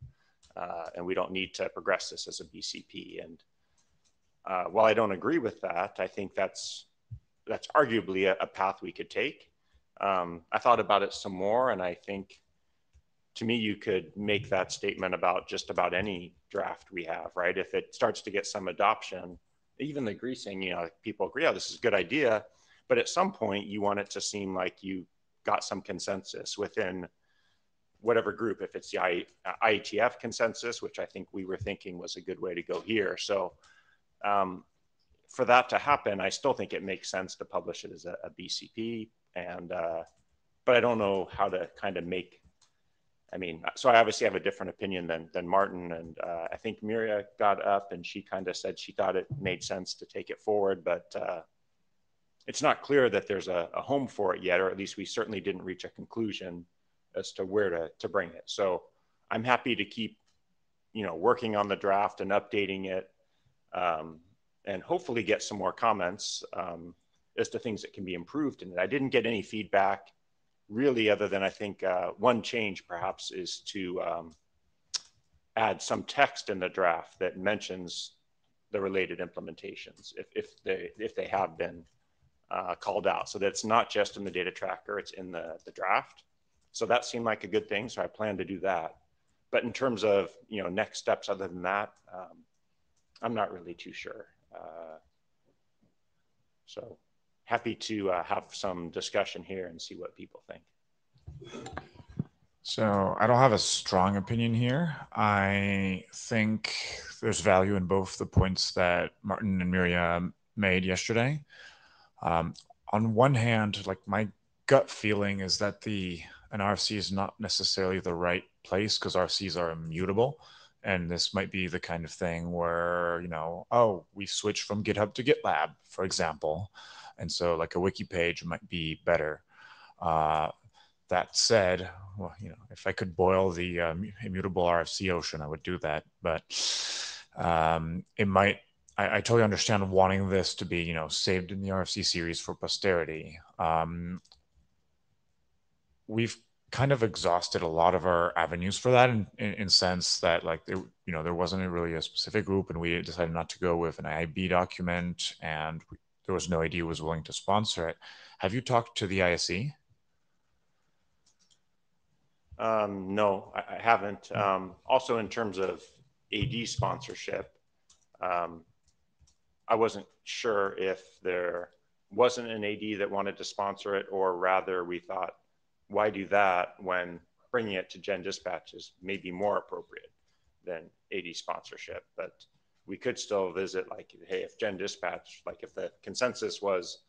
Uh, and we don't need to progress this as a BCP. And uh, while I don't agree with that, I think that's, that's arguably a, a path we could take. Um, I thought about it some more, and I think to me, you could make that statement about just about any draft we have, right? If it starts to get some adoption, even the greasing, you know, people agree, oh, this is a good idea. But at some point, you want it to seem like you got some consensus within whatever group, if it's the IETF consensus, which I think we were thinking was a good way to go here. So um, for that to happen, I still think it makes sense to publish it as a, a BCP. And, uh, but I don't know how to kind of make, I mean, so I obviously have a different opinion than, than Martin. And uh, I think Mirja got up and she kind of said she thought it made sense to take it forward, but uh, it's not clear that there's a, a, home for it yet, or at least we certainly didn't reach a conclusion as to where to, to bring it. So I'm happy to keep, you know, working on the draft and updating it um, and hopefully get some more comments um, as to things that can be improved in it. I didn't get any feedback really other than I think uh, one change perhaps is to um, add some text in the draft that mentions the related implementations if, if they if they have been uh, called out so that it's not just in the data tracker, it's in the, the draft. So that seemed like a good thing. So I plan to do that. But in terms of, you know, next steps other than that, um, I'm not really too sure. Uh, so happy to uh, have some discussion here and see what people think. So I don't have a strong opinion here. I think there's value in both the points that Martin and Mirja made yesterday. Um, on one hand, like my gut feeling is that the an RFC is not necessarily the right place because RFCs are immutable. And this might be the kind of thing where, you know, oh, we switched from GitHub to GitLab, for example. And so like a wiki page might be better. Uh, that said, well, you know, if I could boil the um, immutable RFC ocean, I would do that. But um, it might I, I, totally understand wanting this to be, you know, saved in the RFC series for posterity. Um, we've kind of exhausted a lot of our avenues for that in, in, in sense that like there, you know there wasn't really a specific group and we decided not to go with an IAB document and we, there was no idea who was willing to sponsor it. Have you talked to the ISE? Um, no, I, I haven't. Hmm. Um, also, in terms of AD sponsorship, um, I wasn't sure if there wasn't an AD that wanted to sponsor it, or rather, we thought, why do that when bringing it to Gen Dispatch is maybe more appropriate than AD sponsorship? But we could still visit, like, hey, if Gen Dispatch, like, if the consensus was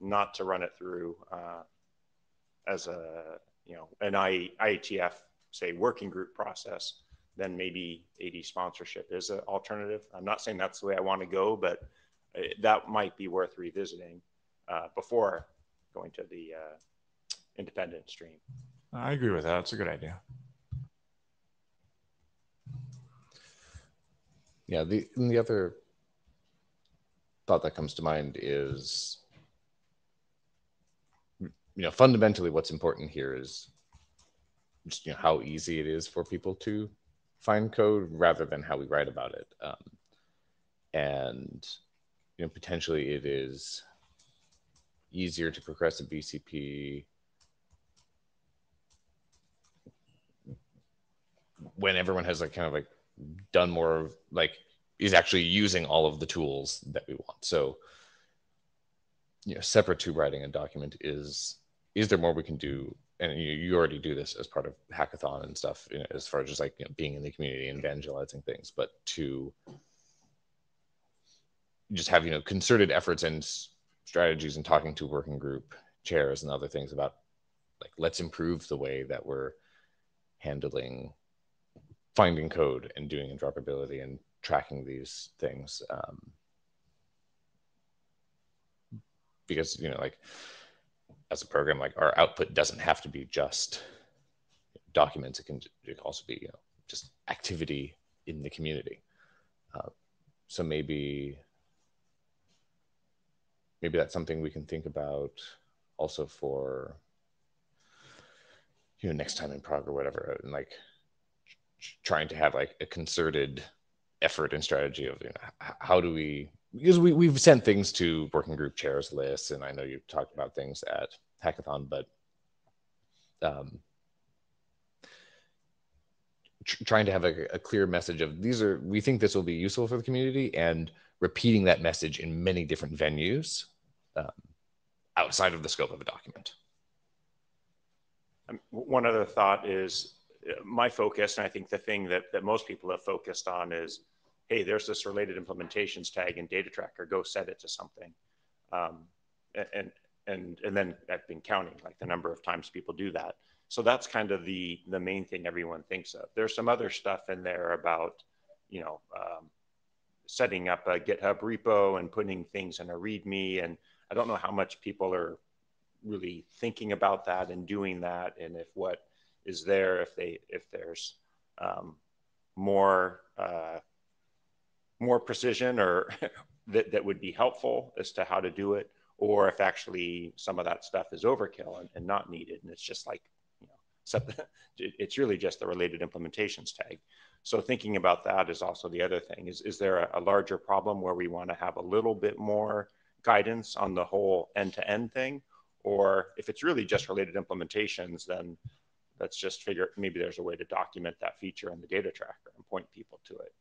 not to run it through uh, as a, you know, an IETF, say, working group process, then maybe AD sponsorship is an alternative. I'm not saying that's the way I want to go, but uh, that might be worth revisiting uh, before going to the uh, independent stream. I agree with that. It's a good idea. Yeah, the the other thought that comes to mind is you know fundamentally what's important here is just you know how easy it is for people to find code rather than how we write about it. Um, and you know, potentially it is easier to progress a BCP when everyone has like kind of like done more of like is actually using all of the tools that we want. So, you know, separate to writing a document is is there more we can do? And you, you already do this as part of hackathon and stuff, you know, as far as just like you know, being in the community and evangelizing things, but to just have you know concerted efforts and strategies and talking to working group chairs and other things about like let's improve the way that we're handling finding code and doing interoperability and tracking these things um, because you know like as a program like our output doesn't have to be just documents. It can, it can also be you know just activity in the community. Uh, so maybe maybe that's something we can think about also for you know next time in Prague or whatever and like trying to have like a concerted effort and strategy of you know how do we because we, we've sent things to working group chairs lists and i know you've talked about things at hackathon but um, tr- trying to have a, a, clear message of these are we think this will be useful for the community and repeating that message in many different venues um, outside of the scope of a document. Um, one other thought is my focus, and I think the thing that, that most people have focused on is, hey, there's this related implementations tag in data tracker, go set it to something. Um, and, and, and then I've been counting like the number of times people do that. So that's kind of the, the main thing everyone thinks of. There's some other stuff in there about, you know, um, setting up a GitHub repo and putting things in a README. And I don't know how much people are really thinking about that and doing that. And if what is there if they if there's um, more uh, more precision or that, that would be helpful as to how to do it or if actually some of that stuff is overkill and, and not needed and it's just like you know it's really just the related implementations tag. So thinking about that is also the other thing. Is is there a, a larger problem where we want to have a little bit more guidance on the whole end-to-end thing? Or if it's really just related implementations then let's just figure maybe there's a way to document that feature in the data tracker and point people to it.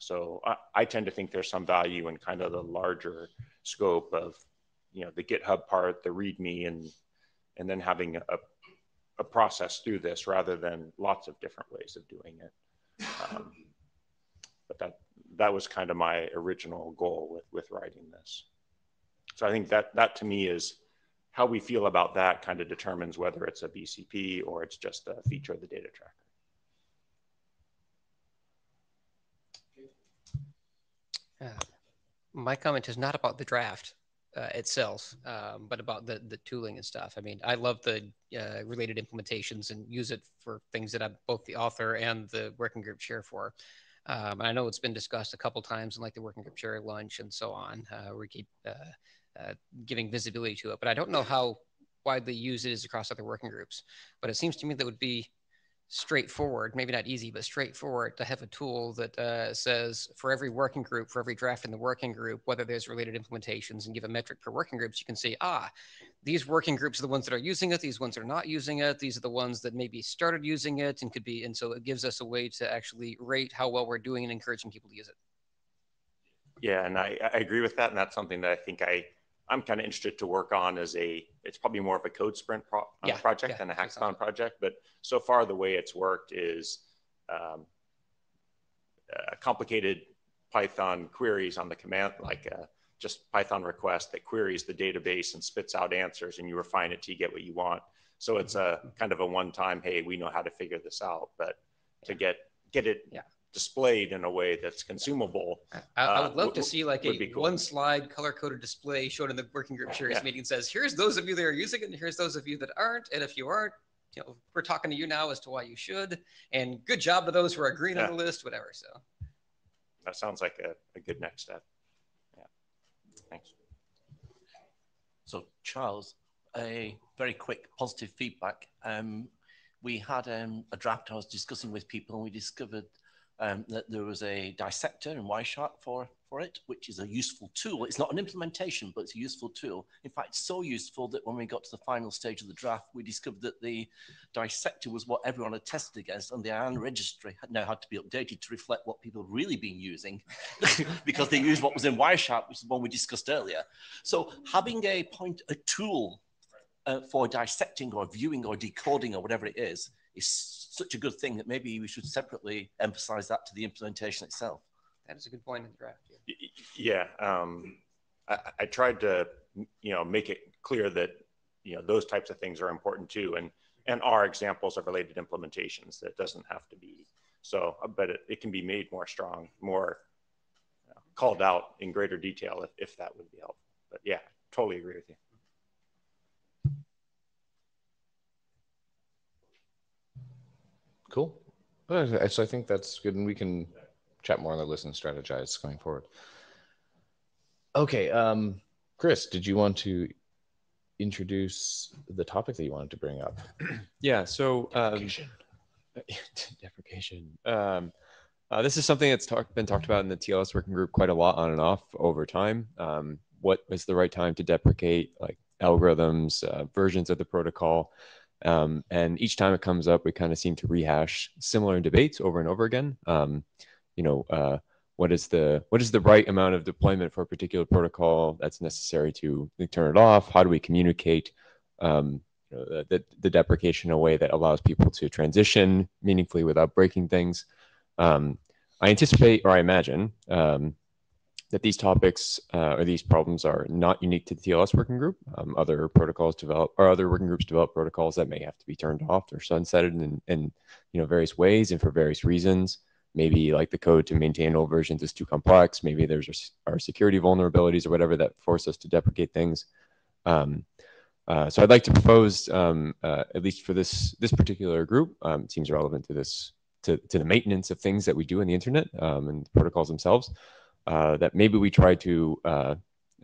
So I, I, tend to think there's some value in kind of the larger scope of, you know, the GitHub part, the README, and and then having a, a process through this rather than lots of different ways of doing it. Um, but that that was kind of my original goal with with writing this. So I think that that to me is how we feel about that kind of determines whether it's a BCP or it's just a feature of the data tracker. My comment is not about the draft uh, itself, um, but about the, the tooling and stuff. I mean, I love the uh, related implementations and use it for things that I'm both the author and the working group chair for. Um, I know it's been discussed a couple times in like the working group chair lunch and so on. Uh, we keep uh, uh, giving visibility to it. But I don't know how widely used it is across other working groups. But it seems to me that would be straightforward, maybe not easy, but straightforward to have a tool that uh, says for every working group, for every draft in the working group, whether there's related implementations and give a metric per working groups, you can say, ah, these working groups are the ones that are using it, these ones are not using it, these are the ones that maybe started using it and could be, and so it gives us a way to actually rate how well we're doing and encouraging people to use it. Yeah, and I, I agree with that. And that's something that I think I I'm kind of interested to work on as a, it's probably more of a code sprint pro, uh, yeah, project yeah, than a hackathon project. But so far, the way it's worked is um, uh, complicated Python queries on the command, like a, uh, just Python request that queries the database and spits out answers, and you refine it to get what you want. So it's a kind of a one-time, hey, we know how to figure this out. But to get get it yeah displayed in a way that's consumable. I, I would uh, love to see like a cool. one slide color coded display shown in the working group chairs yeah. meeting says, here's those of you that are using it and here's those of you that aren't. And if you aren't, you know, we're talking to you now as to why you should. And good job to those who are green yeah. on the list, whatever. So that sounds like a, a good next step. Yeah. Thanks. So Charles, a very quick positive feedback. Um, we had um, a draft I was discussing with people and we discovered um, that there was a dissector in Wireshark for, for it, which is a useful tool. It's not an implementation, but it's a useful tool. In fact, so useful that when we got to the final stage of the draft, we discovered that the dissector was what everyone had tested against, and the IANA registry had now had to be updated to reflect what people had really been using because they used what was in Wireshark, which is the one we discussed earlier. So having a point, a tool uh, for dissecting or viewing or decoding or whatever it is, is such a good thing that maybe we should separately emphasize that to the implementation itself. That is a good point in the draft. Yeah. Yeah, um, I, I tried to, you know, make it clear that, you know, those types of things are important too, and and are examples of related implementations. That doesn't have to be so, uh, but it, it can be made more strong, more you know, called out in greater detail if, if that would be helpful. But yeah, totally agree with you. Cool. So I think that's good, and we can chat more on the list and strategize going forward. Okay, um, Chris, did you want to introduce the topic that you wanted to bring up? Yeah. So um, deprecation. Um, uh, this is something that's talk, been talked about in the TLS working group quite a lot on and off over time. Um, what is the right time to deprecate like algorithms, uh, versions of the protocol? Um, and each time it comes up, we kind of seem to rehash similar debates over and over again. Um, you know, uh, what is the what is the right amount of deployment for a particular protocol that's necessary to turn it off? How do we communicate um, you know, the, the, deprecation in a way that allows people to transition meaningfully without breaking things? Um, I anticipate, or I imagine, um, that these topics uh, or these problems are not unique to the TLS working group. Um, other protocols develop, or other working groups develop protocols that may have to be turned off or sunsetted in, in you know various ways and for various reasons. Maybe like the code to maintain old versions is too complex. Maybe there's our security vulnerabilities or whatever that force us to deprecate things. Um, uh, so I'd like to propose, um, uh, at least for this this particular group, um, seems relevant to this to, to the maintenance of things that we do in the internet um, and the protocols themselves. Uh, that maybe we try to uh,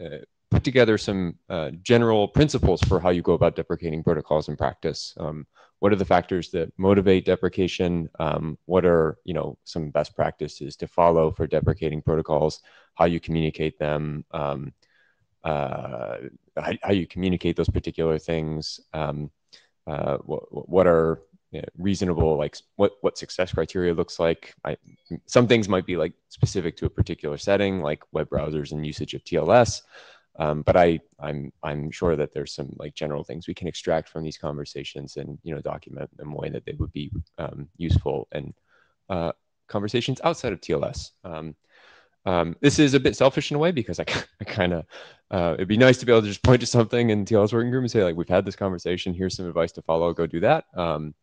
uh, put together some general principles for how you go about deprecating protocols in practice. Um, what are the factors that motivate deprecation? Um, what are you know some best practices to follow for deprecating protocols? How you communicate them? Um, uh, how, how, you communicate those particular things? Um, uh, what are you know, reasonable like what what success criteria looks like I, some things might be like specific to a particular setting like web browsers and usage of tls um, but i i'm i'm sure that there's some like general things we can extract from these conversations and you know document them way that they would be um, useful and uh, conversations outside of tls um, um, this is a bit selfish in a way because I, I kind of uh, it'd be nice to be able to just point to something in TLS working group and say like we've had this conversation. Here's some advice to follow. Go do that. Um,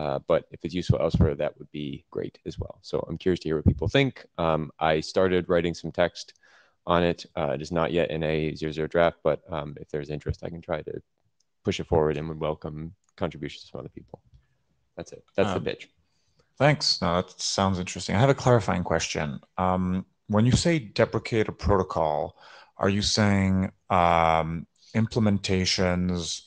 uh, but if it's useful elsewhere, that would be great as well. So I'm curious to hear what people think. Um, I started writing some text on it. Uh, it is not yet in a zero zero draft, but um, if there's interest, I can try to push it forward and would welcome contributions from other people. That's it. That's um, the pitch. Thanks. No, that sounds interesting. I have a clarifying question. Um, when you say deprecate a protocol, are you saying um, implementations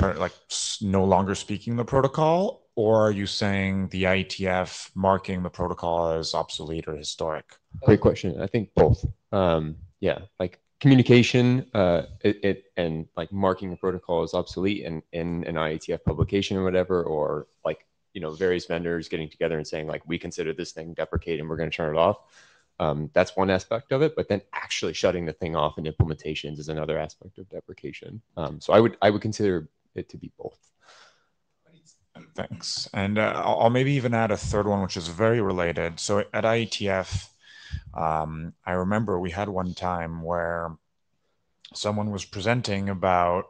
like no longer speaking the protocol or are you saying the IETF marking the protocol as obsolete or historic? Great question. I think both. Um, yeah, like communication, uh, it, it, and like marking the protocol as obsolete in, in an IETF publication or whatever, or like you know various vendors getting together and saying like we consider this thing deprecated and we're going to turn it off. Um, that's one aspect of it, but then actually shutting the thing off in implementations is another aspect of deprecation. Um, so I would I would consider it to be both. Thanks. And uh, I'll, I'll, maybe even add a third one, which is very related. So at IETF, um, I remember we had one time where someone was presenting about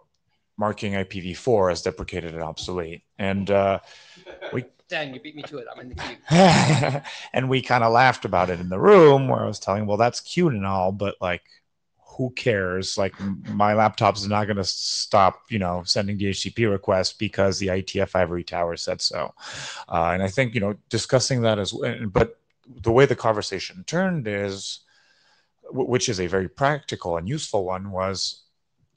marking IPv4 as deprecated and obsolete. And uh, we Dan, you beat me to it. I'm in the queue. and we kind of laughed about it in the room where I was telling, well, that's cute and all, but like who cares? Like my laptop is not going to stop, you know, sending DHCP requests because the IETF Ivory Tower said so. Uh, and I think, you know, discussing that as well, but the way the conversation turned is, which is a very practical and useful one, was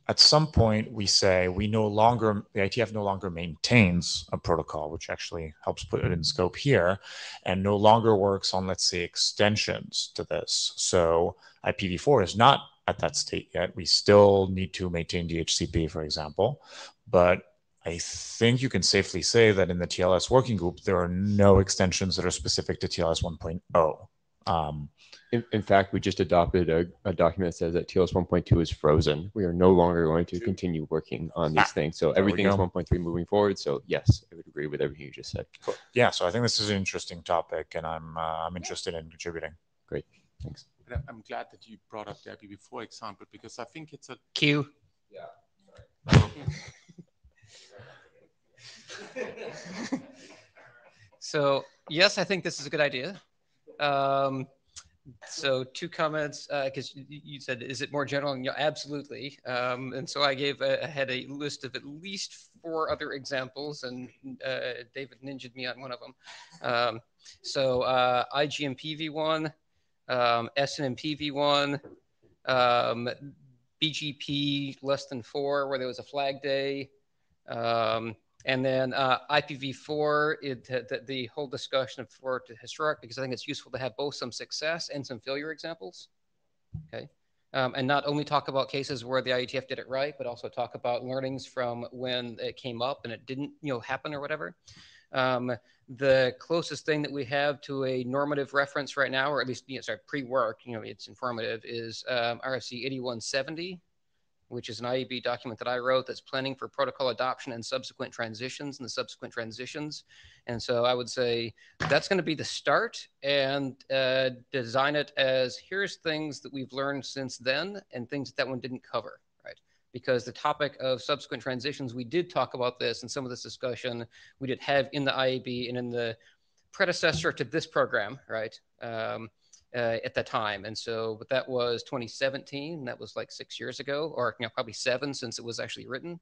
at some point we say we no longer the IETF no longer maintains a protocol, which actually helps put it in scope here, and no longer works on let's say extensions to this. So IPv4 is not at that state yet. We still need to maintain DHCP, for example, but I think you can safely say that in the TLS working group, there are no extensions that are specific to TLS 1.0. Um, In, in fact, we just adopted a, a document that says that TLS 1.2 is frozen. We are no longer going to continue working on these things. So everything is 1.3 moving forward. So yes, I would agree with everything you just said. yeah, so I think this is an interesting topic, and I'm uh, I'm interested in contributing. Great, thanks. But I'm- I'm glad that you brought up the IPv4 example because I think it's a Q. Yeah. so yes, I think this is a good idea. Um, so two comments because you, you said is it more general? And, you know, absolutely. Um, and so I gave a, I had a list of at least four other examples, and uh, David ninjaed me on one of them. Um, so uh, IGMP v1, um, SNMP v1, um, BGP less than four, where there was a flag day. Um, and then uh, IPv4, it, the, the whole discussion of for to historic, because I think it's useful to have both some success and some failure examples. Okay. Um, and not only talk about cases where the IETF did it right, but also talk about learnings from when it came up and it didn't, you know, happen or whatever. Um, the closest thing that we have to a normative reference right now, or at least, you know, sorry, pre-work, you know, it's informative, is um, RFC 8170, which is an IAB document that I wrote that's planning for protocol adoption and subsequent transitions and the subsequent transitions. And so I would say that's going to be the start and uh, design it as here's things that we've learned since then and things that, that one didn't cover? Because the topic of subsequent transitions, we did talk about this and some of this discussion we did have in the IAB and in the predecessor to this program, right? Um, uh, at the time. And so, but that was 2017. That was like six years ago, or you know, probably seven since it was actually written.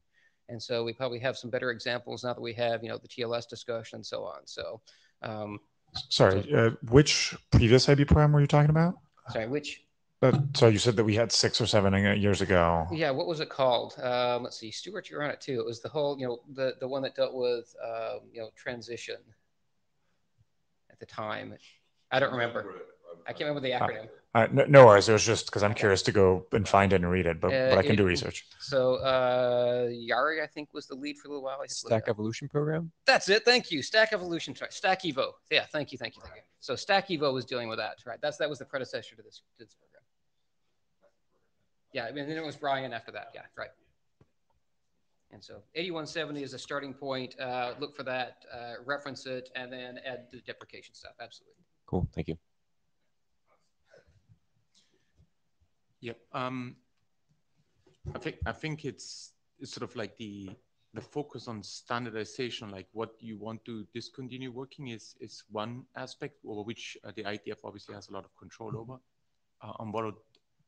And so we probably have some better examples now that we have, you know, the TLS discussion and so on. So, um, Sorry, uh, which previous IAB program were you talking about? sorry, which, Uh, so you said that we had six or seven uh, years ago. yeah, what was it called? Um, let's see, Stuart, you're on it too. It was the whole, you know, the, the one that dealt with, um, you know, transition at the time. I don't remember. I can't remember the acronym. Uh, no, no worries. It was just because I'm curious to go and find it and read it, but, Uh, but I can do research. So uh, Jari, I think, was the lead for a little while. I have to look it Stack. Evolution Program. That's it. Thank you. Stack Evolution. Stack Evo. Yeah. Thank you. Thank you. Thank you. So Stack Evo was dealing with that, right? That's that was the predecessor to this, to this program. Yeah. I mean, then it was Brian after that. Yeah. Right. And so 8170 is a starting point. Uh, look for that, uh, reference it, and then add the deprecation stuff. Absolutely. Cool. Thank you. Yep. Um, I think I think it's, it's sort of like the the focus on standardization, like what you want to discontinue working, is is one aspect over which uh, the IETF obviously has a lot of control over uh, on what it,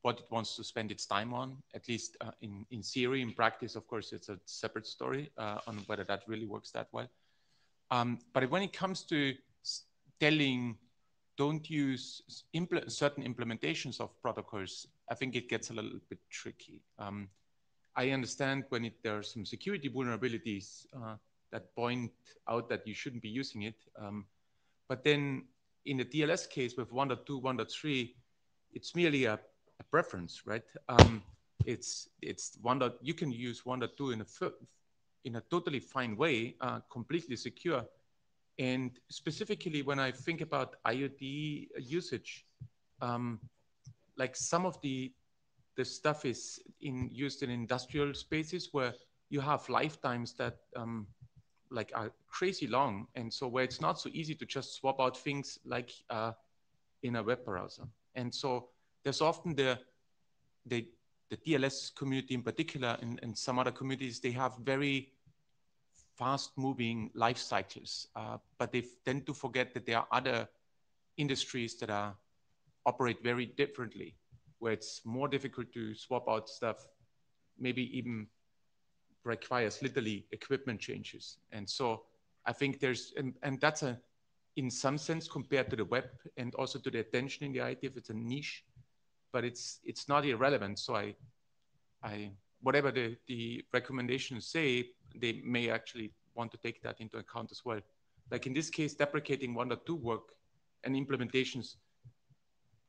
what it wants to spend its time on. At least uh, in in theory, in practice, of course, it's a separate story uh, on whether that really works that well. Um, but when it comes to telling don't use impl- certain implementations of protocols, I think it gets a little bit tricky. Um, I understand when it, there are some security vulnerabilities uh, that point out that you shouldn't be using it. Um, but then in the TLS case with 1.2, 1.3, it's merely a preference, right? Um, it's it's one dot you can use 1.2 in a in a totally fine way, uh, completely secure. And specifically, when I think about IoT usage, um, like some of the the stuff is in used in industrial spaces where you have lifetimes that um, like are crazy long, and so where it's not so easy to just swap out things like uh, in a web browser. And so there's often the the the TLS community in particular, and, and some other communities, they have very fast moving life cycles, uh, but they tend to forget that there are other industries that are operate very differently, where it's more difficult to swap out stuff, maybe even requires literally equipment changes. And so I think there's, and, and that's a, in some sense compared to the web and also to the attention in the IETF, it's a niche, but it's, it's not irrelevant. So I, I, whatever the, the recommendations say, they may actually want to take that into account as well. Like in this case, deprecating 1.2 work and implementations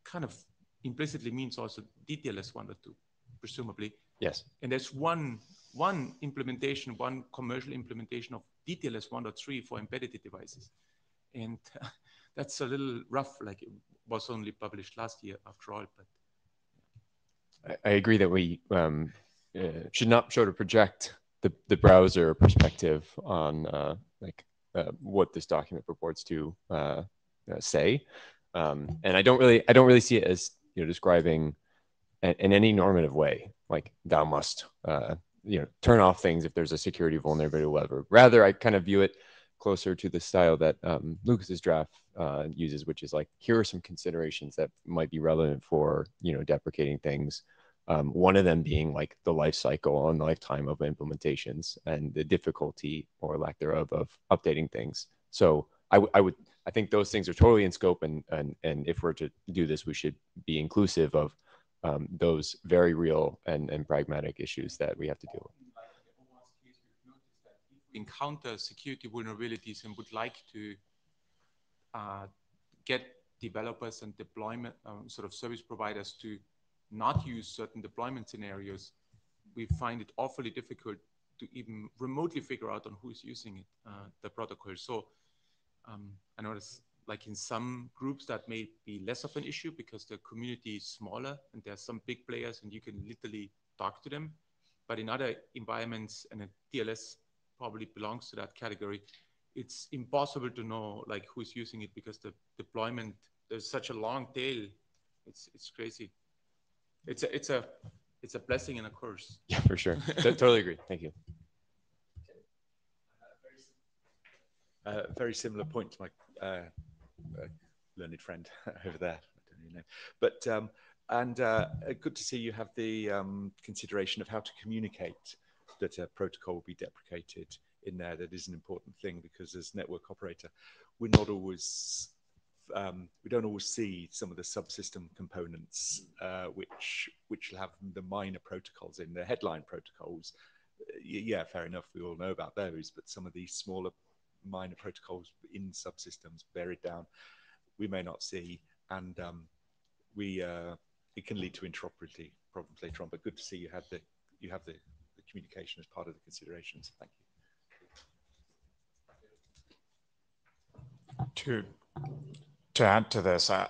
kind of implicitly means also DTLS 1.2, presumably. Yes. And there's one one implementation, one commercial implementation of DTLS 1.3 for embedded devices. And that's a little rough, like it was only published last year after all. But I, agree that we um, uh, should not sort of project the, the browser perspective on uh, like uh, what this document purports to uh, uh, say. Um, and I don't really, I don't really see it as you know describing in, in any normative way, like thou must uh, you know turn off things if there's a security vulnerability or whatever. Rather, I kind of view it closer to the style that um, Lucas's draft uh, uses, which is like here are some considerations that might be relevant for you know deprecating things. Um, one of them being like the life cycle and lifetime of implementations and the difficulty or lack thereof of updating things. So I, I would I think those things are totally in scope, and and and if we're to do this, we should be inclusive of um, those very real and, and pragmatic issues that we have to deal with. Encounter security vulnerabilities and would like to uh, get developers and deployment um, sort of service providers to not use certain deployment scenarios, we find it awfully difficult to even remotely figure out on who's using it, uh, the protocol. So um, I notice like in some groups that may be less of an issue because the community is smaller and there are some big players and you can literally talk to them. But in other environments, and TLS probably belongs to that category, it's impossible to know like who's using it because the deployment there's such a long tail. It's it's crazy. It's a it's a it's a blessing and a curse. Yeah, for sure. totally agree. Thank you. Uh, very similar point to my uh, uh, learned friend over there. I don't really know. But um, and uh, uh, good to see you have the um, consideration of how to communicate that a protocol will be deprecated in there. That is an important thing because as network operator, we're not always um, we don't always see some of the subsystem components uh, which which have the minor protocols in the headline protocols. Yeah, fair enough. We all know about those, but some of these smaller minor protocols in subsystems buried down we may not see and um, we uh, it can lead to interoperability problems later on but good to see you have the you have the communication as part of the considerations thank you to to add to this I,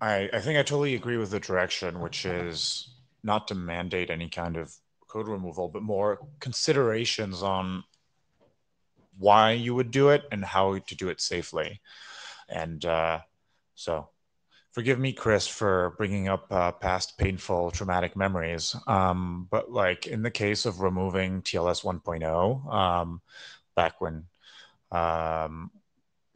I think i totally agree with the direction which is not to mandate any kind of code removal but more considerations on why you would do it and how to do it safely. And uh, so, forgive me, Chris, for bringing up uh, past painful traumatic memories. Um, but like in the case of removing TLS 1.0, um, back when um,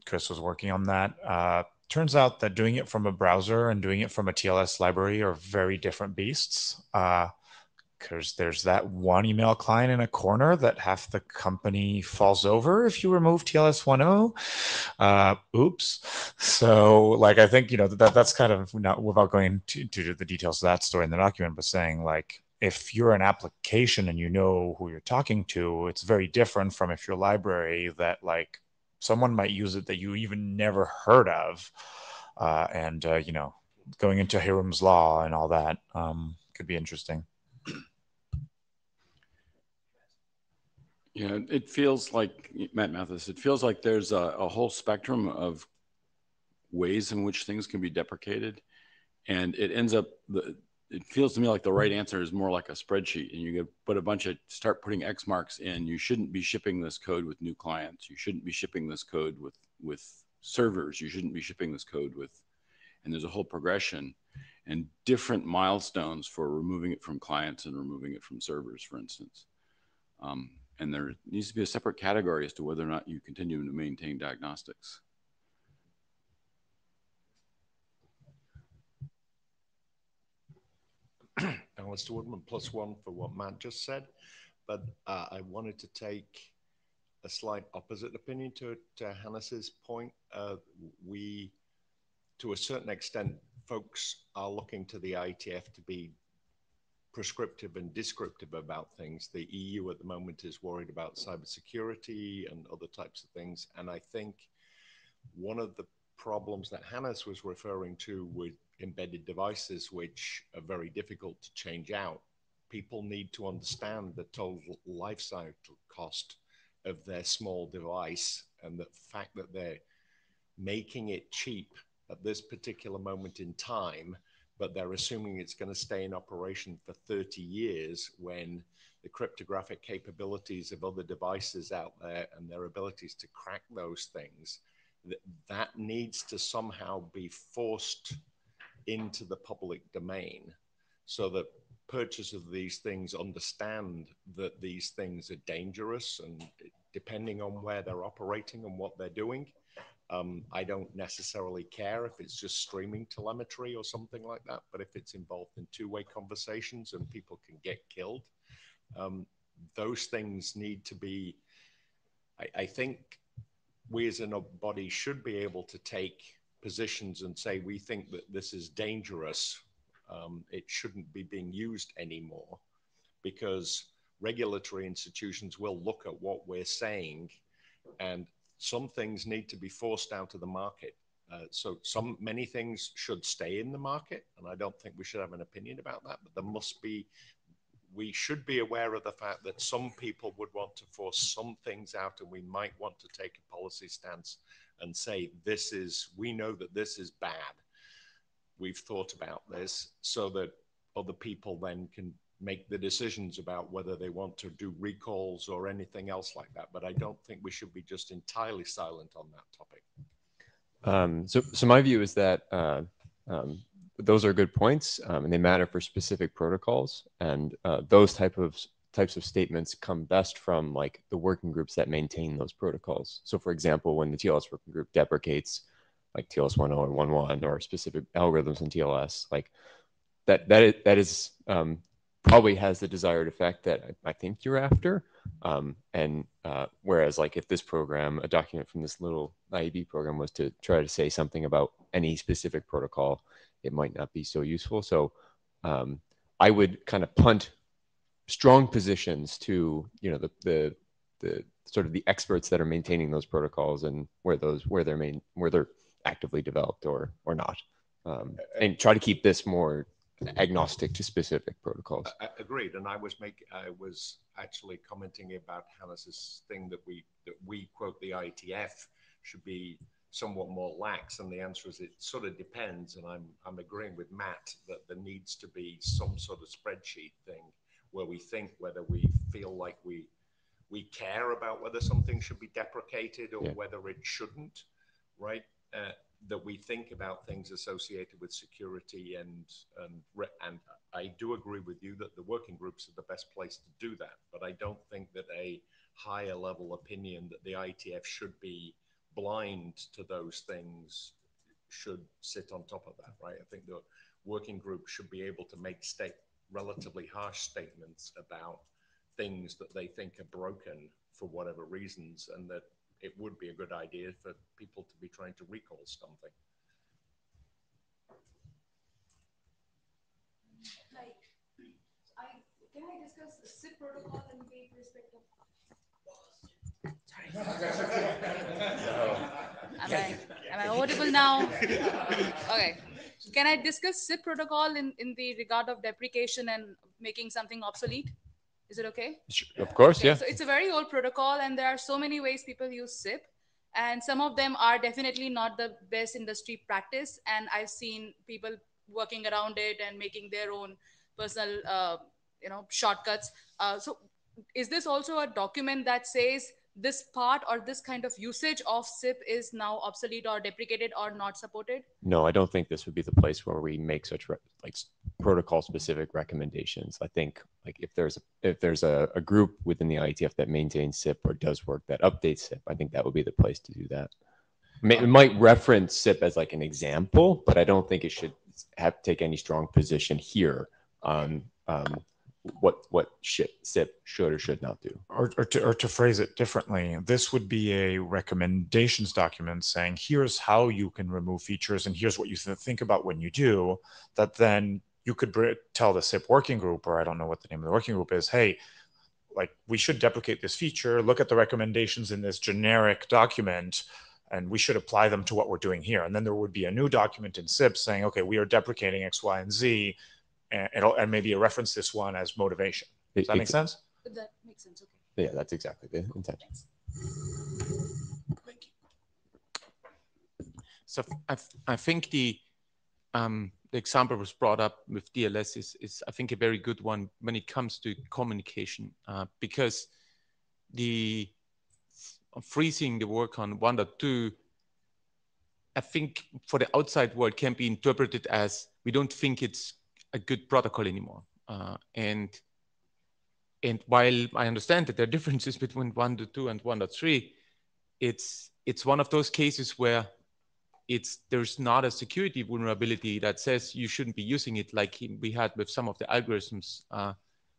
Chris was working on that, uh, turns out that doing it from a browser and doing it from a TLS library are very different beasts. Uh, because there's that one email client in a corner that half the company falls over if you remove TLS 1.0. Uh, oops. So, like, I think, you know, that that's kind of not without going to, to the details of that story in the document, but saying, like, if you're an application and you know who you're talking to, it's very different from if you're a library that, like, someone might use it that you even never heard of. Uh, and, uh, you know, going into Hyrum's law and all that um, could be interesting. Yeah, it feels like Matt Mathis. It feels like there's a, a, whole spectrum of ways in which things can be deprecated, and it ends up. The, it feels to me like the right answer is more like a spreadsheet, and you put a bunch of start putting X marks in. You shouldn't be shipping this code with new clients. You shouldn't be shipping this code with with servers. You shouldn't be shipping this code with, and there's a whole progression and different milestones for removing it from clients and removing it from servers, for instance. Um, and there needs to be a separate category as to whether or not you continue to maintain diagnostics. Alistair Woodman plus one for what Matt just said, but uh, I wanted to take a slight opposite opinion to, to Hannes's point. Uh, we, to a certain extent, folks are looking to the IETF to be prescriptive and descriptive about things. The EU at the moment is worried about cybersecurity and other types of things. And I think one of the problems that Hannes was referring to with embedded devices, which are very difficult to change out, people need to understand the total life cycle cost of their small device and the fact that they're making it cheap at this particular moment in time but they're assuming it's going to stay in operation for 30 years when the cryptographic capabilities of other devices out there and their abilities to crack those things that, that needs to somehow be forced into the public domain so that purchasers of these things understand that these things are dangerous and depending on where they're operating and what they're doing um, I don't necessarily care if it's just streaming telemetry or something like that, but if it's involved in two way conversations and people can get killed, um, those things need to be. I, I think we as a body should be able to take positions and say we think that this is dangerous. Um, it shouldn't be being used anymore because regulatory institutions will look at what we're saying and some things need to be forced out of the market. Uh, so some many things should stay in the market, and I don't think we should have an opinion about that. But there must be, we should be aware of the fact that some people would want to force some things out, and we might want to take a policy stance and say this is we know that this is bad. We've thought about this so that other people then can make the decisions about whether they want to do recalls or anything else like that. But I don't think we should be just entirely silent on that topic. Um, so, so my view is that uh, um, those are good points, um, and they matter for specific protocols. And uh, those type of types of statements come best from like the working groups that maintain those protocols. So, for example, when the TLS working group deprecates like TLS 1.0 or 1.1 or specific algorithms in TLS, like that that is, that is um, probably has the desired effect that I, I think you're after. Um, and uh, whereas, like, if this program, a document from this little IAB program was to try to say something about any specific protocol, it might not be so useful. So um, I would kind of punt strong positions to, you know, the, the, the sort of the experts that are maintaining those protocols and where those, where they're main, where they're actively developed or, or not. Um, and try to keep this more agnostic to specific protocols. I, agreed, and I was make I was actually commenting about Hannes's thing that we that we quote the IETF should be somewhat more lax, and the answer is it sort of depends. And I'm I'm agreeing with Matt that there needs to be some sort of spreadsheet thing where we think whether we feel like we we care about whether something should be deprecated or yeah. whether it shouldn't, right? Uh, that we think about things associated with security and and and I do agree with you that the working groups are the best place to do that. But I don't think that a higher level opinion that the IETF should be blind to those things should sit on top of that, right? I think the working group should be able to make state relatively harsh statements about things that they think are broken for whatever reasons, and that it would be a good idea for people to be trying to recall something. Like, I, can I discuss the SIP protocol and the perspective? Sorry. am, I, am I audible now? okay. Can I discuss SIP protocol in, in the regard of deprecation and making something obsolete? Is it okay? Of course, okay, yeah. So it's a very old protocol, and there are so many ways people use SIP, and some of them are definitely not the best industry practice. And I've seen people working around it and making their own personal, uh, you know, shortcuts. Uh, so, is this also a document that says this part or this kind of usage of SIP is now obsolete or deprecated or not supported? No, I don't think this would be the place where we make such like protocol specific recommendations. I think like if there's if there's a, a group within the IETF that maintains SIP or does work that updates SIP, I think that would be the place to do that. It might reference SIP as like an example, but I don't think it should have take any strong position here on um, what what SIP should or should not do. Or, or, to, or to phrase it differently, this would be a recommendations document saying, here's how you can remove features and here's what you think about when you do, that then you could tell the SIP working group, or I don't know what the name of the working group is, hey, like we should deprecate this feature, look at the recommendations in this generic document, and we should apply them to what we're doing here. And then there would be a new document in SIP saying, okay, we are deprecating X, Y, and Z, and, it'll, and maybe a reference this one as motivation. Does that make Ex- sense? That makes sense. Okay. Yeah, that's exactly the intention. Thank you. So I, I think the um, the example was brought up with TLS is, is I think a very good one when it comes to communication uh, because the freezing the work on 1.2 I think for the outside world can be interpreted as we don't think it's a good protocol anymore. Uh, and and while I understand that there are differences between 1.2 and 1.3 it's it's one of those cases where it's there's not a security vulnerability that says you shouldn't be using it like we had with some of the algorithms uh,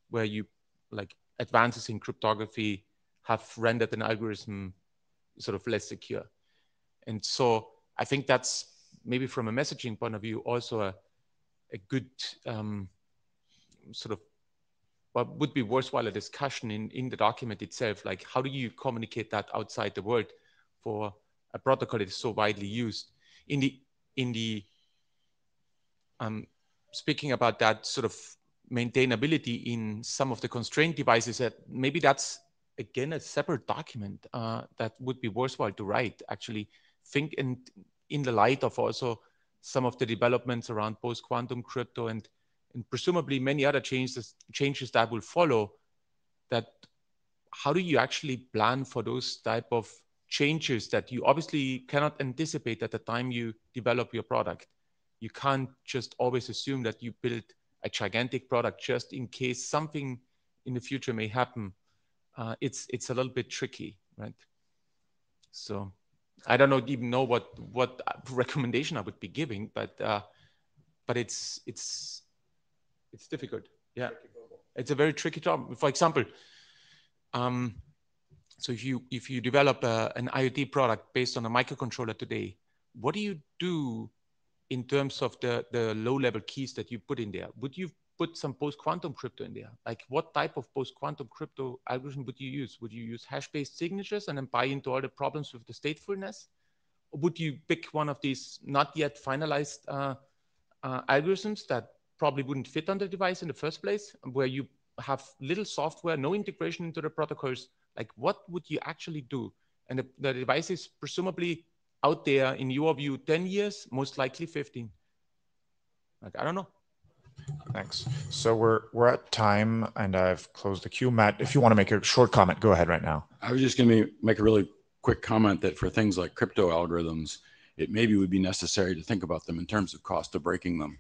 where you like advances in cryptography have rendered an algorithm sort of less secure. And so i think that's maybe from a messaging point of view also a, a good um, sort of what would be worthwhile a discussion in, in the document itself like how do you communicate that outside the world for a protocol that is so widely used? In the in the um, speaking about that sort of maintainability in some of the constraint devices that maybe that's again a separate document uh, that would be worthwhile to write actually think in in the light of also some of the developments around both quantum crypto and and presumably many other changes changes that will follow that how do you actually plan for those type of changes that you obviously cannot anticipate at the time you develop your product. You can't just always assume that you build a gigantic product just in case something in the future may happen. Uh, it's it's a little bit tricky, right? So I don't know, even know what what recommendation I would be giving, but uh, but it's it's it's difficult. Yeah, it's a very tricky job. For example, um, so if you if you develop a, an IoT product based on a microcontroller today, what do you do in terms of the the low level keys that you put in there? Would you put some post quantum crypto in there? Like what type of post quantum crypto algorithm would you use? Would you use hash based signatures and then buy into all the problems with the statefulness? Or would you pick one of these not yet finalized uh, uh, algorithms that probably wouldn't fit on the device in the first place, where you have little software, no integration into the protocols, like what would you actually do? And the, the device is presumably out there in your view 10 years, most likely 15. Like, I don't know. Thanks. So we're we're at time, and I've closed the queue. Matt, if you want to make a short comment, go ahead right now. I was just going to make a really quick comment that for things like crypto algorithms, it maybe would be necessary to think about them in terms of cost of breaking them.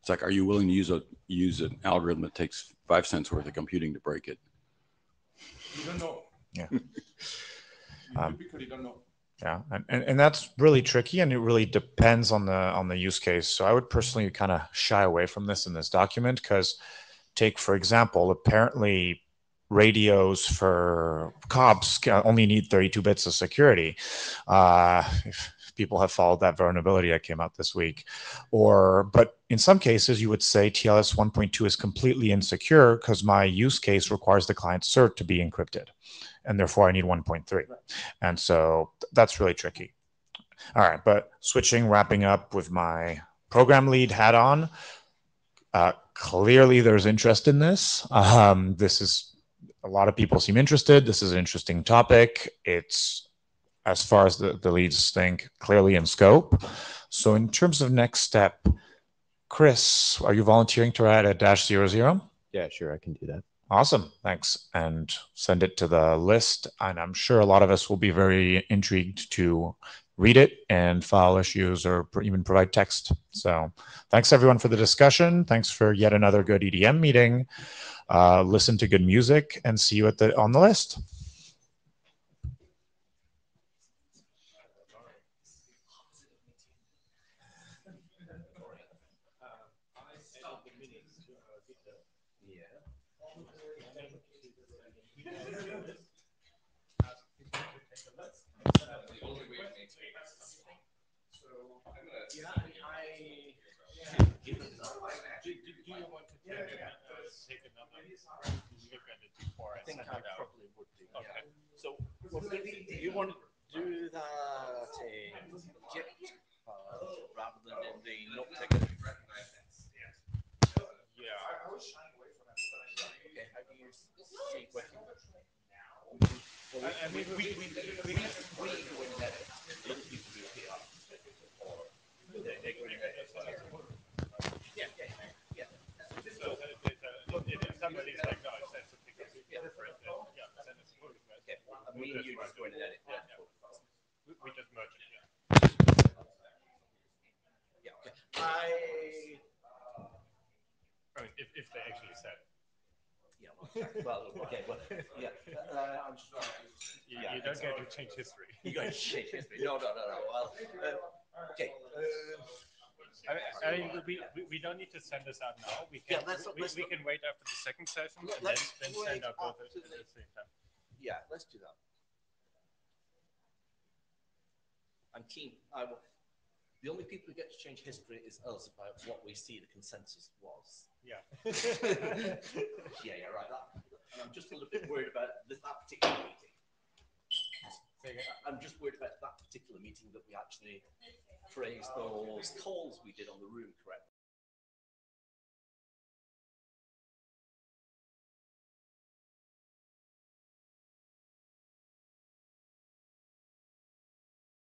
It's like, are you willing to use a use an algorithm that takes five cents worth of computing to break it? You don't know. Yeah. You Um, typically don't know. Yeah, and, and, that's really tricky, and it really depends on the on the use case. So I would personally kind of shy away from this in this document because, take for example, apparently radios for cops only need 32 bits of security. Uh, if people have followed that vulnerability that came out this week, or but in some cases you would say TLS 1.2 is completely insecure because my use case requires the client cert to be encrypted, and therefore I need 1.3, and so that's really tricky. All right, but switching, wrapping up with my program lead hat on. Uh, clearly, there's interest in this. Um, this is a lot of people seem interested. This is an interesting topic. It's as far as the, the leads think clearly in scope. So, in terms of next step, Chris, are you volunteering to write a dash zero zero? Yeah, sure, I can do that. Awesome, thanks. And send it to the list. And I'm sure a lot of us will be very intrigued to read it and file issues or even provide text. So thanks everyone for the discussion. Thanks for yet another good EDM meeting. Uh, listen to good music and see you at the on the list. Yeah, I Do, do, do you want to take, uh, take another look at it before I I think send I out? probably would do. yeah. Okay. So, well, do do you want to do that in Git uh, rather than in the note taker? Yeah. Okay, how do you see working? I, I mean, we, we, we, we go in there, other people do PR. They, they go in there. Yeah, yeah, yeah. so it, it, if if somebody's like, We, we just merge it, yeah. Yeah, okay. I, I mean, if, if they actually said. it. yeah, well, well, okay, well, yeah, uh, I'm just. You, yeah, you don't get to change history. You got to change history. No, no, no, no. Well, uh, okay. Uh, I mean, I mean, we, we, we don't need to send this out now. We Yeah, can, let's- we, let's- we can wait after the second session and then, Let's then wait send out both at after at the same time. yeah, let's do that. I'm keen. I will. The only people who get to change history is us about what we see the consensus was. Yeah. yeah, yeah, right. That, and I'm just a little bit worried about this, that particular meeting. I'm just worried about that particular meeting that we actually phrased those oh, calls we did on the room correctly.